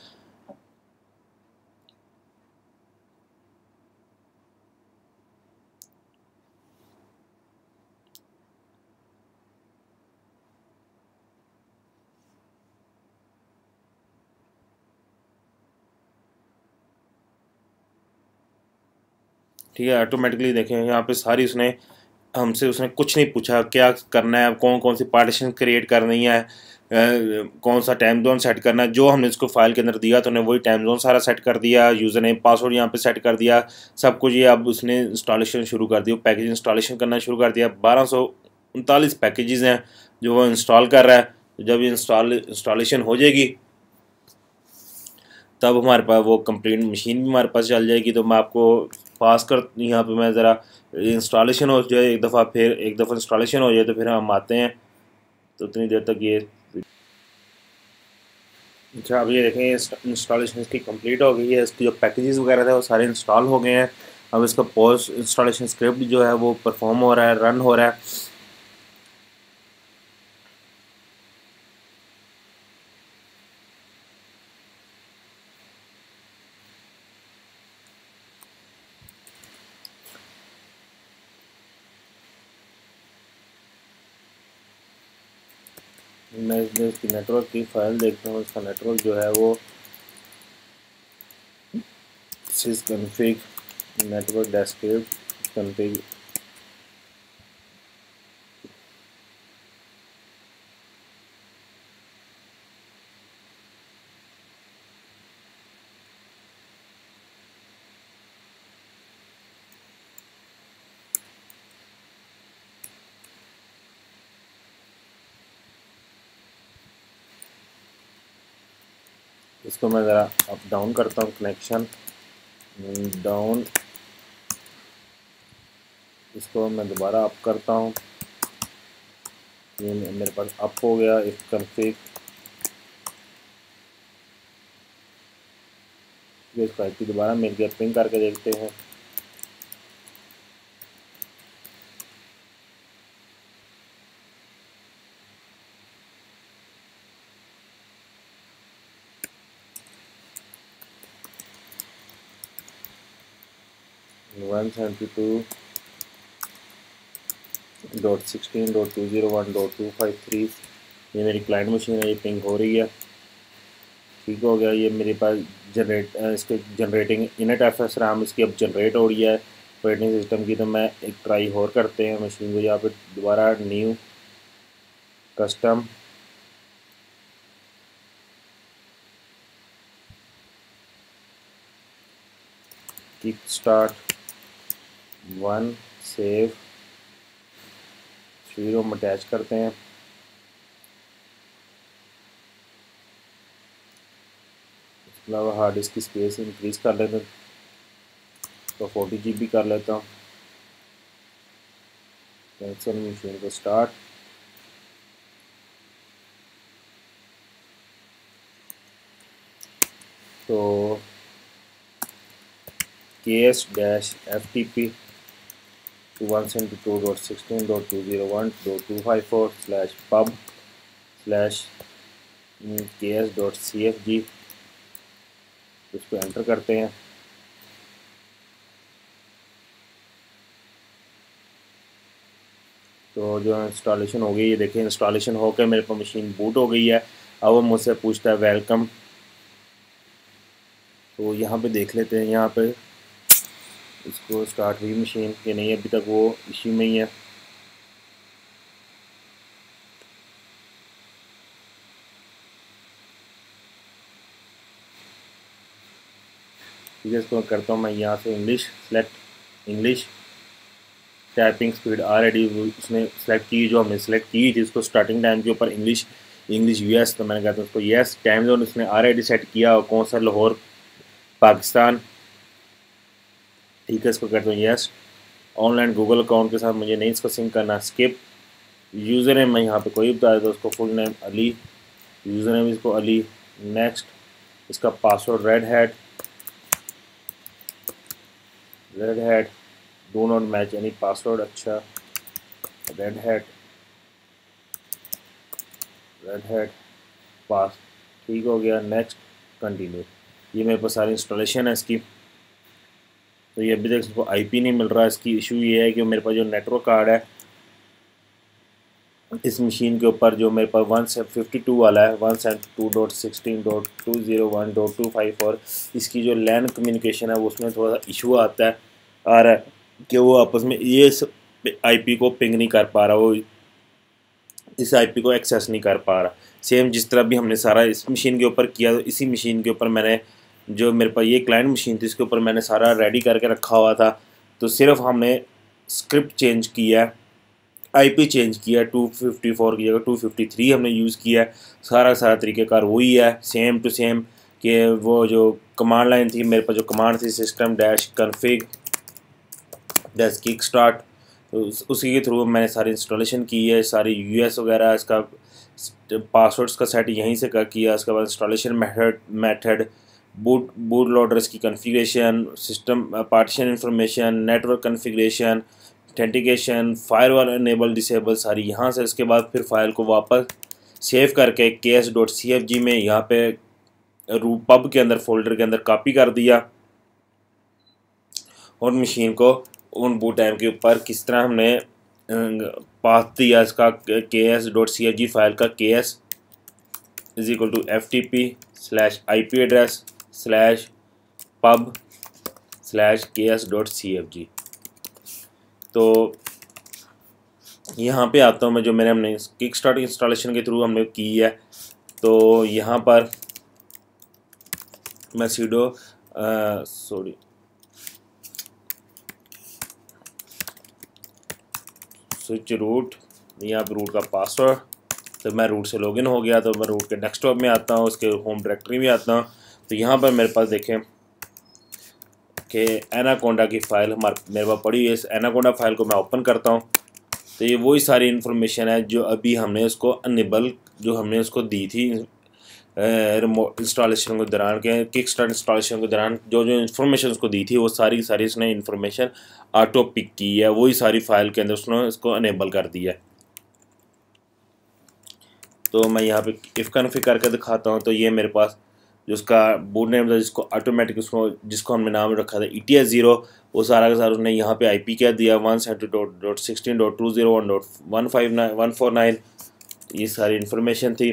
ठीक है ऑटोमेटिकली देखें। यहाँ पे सारी उसने हमसे उसने कुछ नहीं पूछा, क्या करना है कौन कौन सी पार्टीशन क्रिएट करनी है कौन सा टाइम जोन सेट करना है, जो हमने इसको फ़ाइल के अंदर दिया तो उन्हें वही टाइम जोन सारा सेट कर दिया यूज़र ने पासवर्ड यहाँ पे सेट कर दिया, सब कुछ ये अब उसने इंस्टॉलेशन शुरू कर दिया पैकेज इंस्टॉलेशन करना शुरू कर दिया, बारह सौ उनतालीस पैकेजेस हैं जो वो इंस्टॉल कर रहा है जब इंस्टॉल इंस्टॉलेशन हो जाएगी, तब हमारे पास वो कंप्लीट मशीन भी हमारे पास चल जाएगी तो मैं आपको पास कर यहाँ पे मैं ज़रा इंस्टॉलेशन हो जाए, एक दफ़ा फिर, एक दफ़ा इंस्टॉलेशन हो जाए तो फिर हम आते हैं। तो उतनी देर तक ये अच्छा अब ये देखें इंस्टॉलेशन इसकी कंप्लीट हो गई है। इसकी जो पैकेजेस वगैरह थे, वो सारे इंस्टॉल हो गए हैं। अब इसका पोस्ट इंस्टॉलेशन स्क्रिप्ट जो है, वो परफॉर्म हो रहा है रन हो रहा है मैं इसकी नेटवर्क की फ़ाइल देखते हैं, उसका नेटवर्क जो है वो सिस कन्फिग नेटवर्क डेस्क्रिप्ट कन्फिग इसको मैं ज़रा अप डाउन करता हूँ कनेक्शन डाउन इसको मैं दोबारा अप करता हूँ। ये मेरे पास अप हो गया, इस कन्फिक इसको आई दोबारा मिल गया पिंग करके देखते हैं। One seventy two dot sixteen dot two zero one dot two five three ये मेरी क्लाइंट मशीन है, ये पिंग हो रही है। ठीक हो गया, ये मेरे पास जनरेट इसके generating init F S ram इसकी अब जनरेट हो रही है। ऑपरेटिंग सिस्टम की तो मैं एक ट्राई और करते हैं मशीन को यहाँ पे दोबारा new custom kick start one save फिर हम अटैच करते हैं। इसके अलावा हार्ड डिस्क की स्पेस इंक्रीज़ कर लेते तो फोर्टी जी बी कर लेता हूँ। कैंसल मशीन को स्टार्ट तो K S dash F T P to 172.16.201.254 slash pub slash ks.cfg इसको एंटर करते हैं। तो जो इंस्टॉलेशन हो गई है देखिए इंस्टॉलेशन होकर मेरे पास मशीन बूट हो गई है। अब वो मुझसे पूछता है वेलकम तो यहाँ पे देख लेते हैं, यहाँ पे इसको स्टार्ट हुई मशीन कि नहीं, अभी तक वो इशू में ही है। ठीक है, इसको करता हूँ मैं यहाँ से English select English typing speed already उसने सेलेक्ट की जो हमने सेलेक्ट की थी उसको स्टार्टिंग टाइम के ऊपर इंग्लिश इंग्लिश यूएस तो मैंने कहता हूँ उसको यस टाइम जोन उसने ऑलरेडी सेट किया। कौन सा? लाहौर, पाकिस्तान ठीक है, इसको करते हैं यस ऑनलाइन गूगल अकाउंट के साथ मुझे नहीं इसको सिंक करना स्किप यूज़र नेम मैं यहाँ पे कोई बता देता उसको full name Ali user name इसको अली नेक्स्ट इसका password Red Hat Red Hat do not match any password अच्छा. Red Hat Red Hat pass ठीक हो गया. नेक्स्ट कंटिन्यू ये मेरे पास सारी इंस्टॉलेशन है इसकी. तो ये अभी तक इसको आईपी नहीं मिल रहा। इसकी इशू ये है कि मेरे पास जो नेटवर्क कार्ड है, इस मशीन के ऊपर जो मेरे पास वन फिफ्टी टू वाला है one seven two dot sixteen dot two zero one dot two five और इसकी जो लैन कम्युनिकेशन है उसमें थोड़ा सा इशू आता है, आ रहा है कि वो आपस में ये इस आई को पिंग नहीं कर पा रहा, वो इस आईपी को एक्सेस नहीं कर पा रहा। सेम जिस तरह भी हमने सारा इस मशीन के ऊपर किया तो इसी मशीन के ऊपर मैंने जो मेरे पास ये क्लाइंट मशीन थी, इसके ऊपर मैंने सारा रेडी करके रखा हुआ था। तो सिर्फ़ हमने स्क्रिप्ट चेंज किया आईपी चेंज किया टू फिफ्टी फोर की जगह टू फिफ्टी थ्री हमने यूज़ किया सारा सारा तरीक़ेकार वही है सेम टू सेम कि वो जो कमांड लाइन थी, मेरे पास जो कमांड थी system dash config dash kick start उसी के थ्रू मैंने सारी इंस्टॉलेशन की है, सारी यूएस वगैरह, इसका पासवर्ड्स का सेट यहीं से कर किया उसके बाद installation method method boot boot loaders की configuration system partition information network configuration authentication fire enable disable सारी यहाँ से इसके बाद फिर फ़ाइल को वापस सेव करके K S dot C F G में यहाँ पे रू पब के अंदर फोल्डर के अंदर कॉपी कर दिया। और मशीन को उन बूट टाइम के ऊपर किस तरह हमने पास दिया इसका K S dot C F G file का K S is equal to F T P slash I P address slash pub slash K S dot C F G तो यहाँ पे आता हूँ मैं, जो मैंने हमने किक स्टार्ट इंस्टॉलेशन के थ्रू हमने की है। तो यहाँ पर मैं सीडो सॉरी स्विच रूट यहाँ पर रूट का पासवर्ड तो मैं रूट से लॉगिन हो गया तो मैं रूट के डेस्कटॉप में आता हूँ, उसके होम डायरेक्टरी में आता हूँ। तो यहाँ पर मेरे पास देखें कि एनाकोंडा की फ़ाइल हमारे, मेरे पास पड़ी हुई है। इस एनाकोंडा फ़ाइल को मैं ओपन करता हूँ। तो ये वही सारी इन्फॉर्मेशन है जो अभी हमने उसको अनेबल, जो हमने उसको दी थी रिमोट इंस्टॉलेशन के दौरान के किक स्टार्ट इंस्टॉलेशन के दौरान जो जो इन्फॉर्मेशन उसको दी थी, वो सारी सारी उसने इन्फॉर्मेशन ऑटो पिक की है। वही सारी फ़ाइल के अंदर उसने इसको अनेबल कर दिया है। तो मैं यहाँ पे इफ़ कन्फिग करके दिखाता हूँ। तो ये मेरे पास जो उसका बोर्ड नेम था, जिसको ऑटोमेटिक उसको, जिसको हमने नाम रखा था ई टी एस ज़ीरो वो सारा का सारा उसने यहाँ पे आई पी क्या, दिया one seventy dot dot sixteen dot two zero one dot one five nine one four nine ये सारी इन्फॉर्मेशन थी।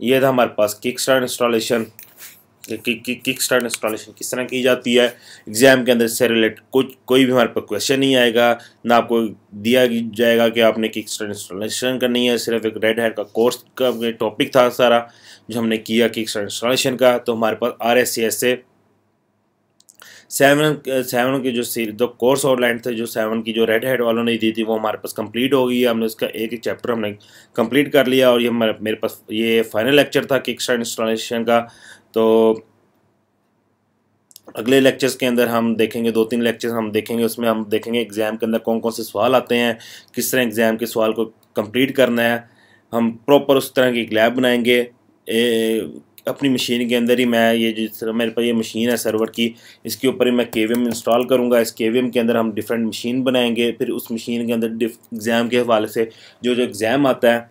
ये था हमारे पास kick star installation kick start installation किस तरह की जाती है? एग्ज़ाम के अंदर इससे रिलेट कुछ कोई भी हमारे पास क्वेश्चन नहीं आएगा, ना आपको दिया जाएगा कि आपने किक स्टार्ट इंस्टॉलेशन करनी है, सिर्फ़ एक रेड हैट का कोर्स का टॉपिक था सारा, जो हमने किया किक स्टार्ट इंस्टॉलेशन का। तो हमारे पास आर एस सी एस से सेवन सेवन की जो सीरीज़ दो कोर्स आउटलाइन थे, जो सेवन की जो रेड हेड वालों ने दी थी, वो हमारे पास कंप्लीट हो गई है। हमने उसका एक एक चैप्टर हमने कंप्लीट कर लिया और ये मेरे पास ये फाइनल लेक्चर था किक स्टार्ट इंस्टॉलेशन का। तो अगले लेक्चर्स के अंदर हम देखेंगे दो तीन लेक्चर्स हम देखेंगे उसमें हम देखेंगे एग्ज़ाम के अंदर कौन कौन से सवाल आते हैं किस तरह एग्ज़ाम के सवाल को कंप्लीट करना है हम प्रॉपर उस तरह की एक लैब बनाएँगे। ए, अपनी मशीन के अंदर ही मैं ये जिस तरह मेरे पास ये मशीन है सर्वर की इसके ऊपर ही मैं के इंस्टॉल करूँगा। इस के के अंदर हम डिफरेंट मशीन बनाएँगे फिर उस मशीन के अंदर एग्ज़ाम के हवाले से जो जो एग्ज़ाम आता है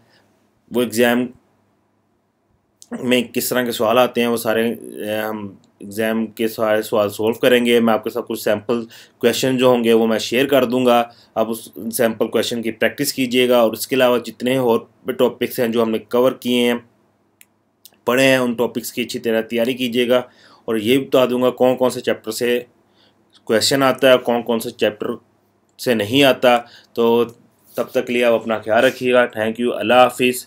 वो एग्ज़ाम में किस तरह के सवाल आते हैं, वो सारे हम एग्ज़ाम के सारे सवाल सोल्व करेंगे। मैं आपके साथ कुछ सैंपल क्वेश्चन जो होंगे, वो मैं शेयर कर दूँगा। आप उस सैंपल क्वेश्चन की प्रैक्टिस कीजिएगा और इसके अलावा जितने और टॉपिक्स हैं जो हमने कवर किए हैं, पढ़े हैं, उन टॉपिक्स की अच्छी तरह तैयारी कीजिएगा। और ये भी बता दूँगा कौन कौन से चैप्टर से क्वेश्चन आता है कौन कौन से चैप्टर से नहीं आता। तो तब तक लिए आप अपना ख्याल रखिएगा। थैंक यू अल्लाह हाफिज़।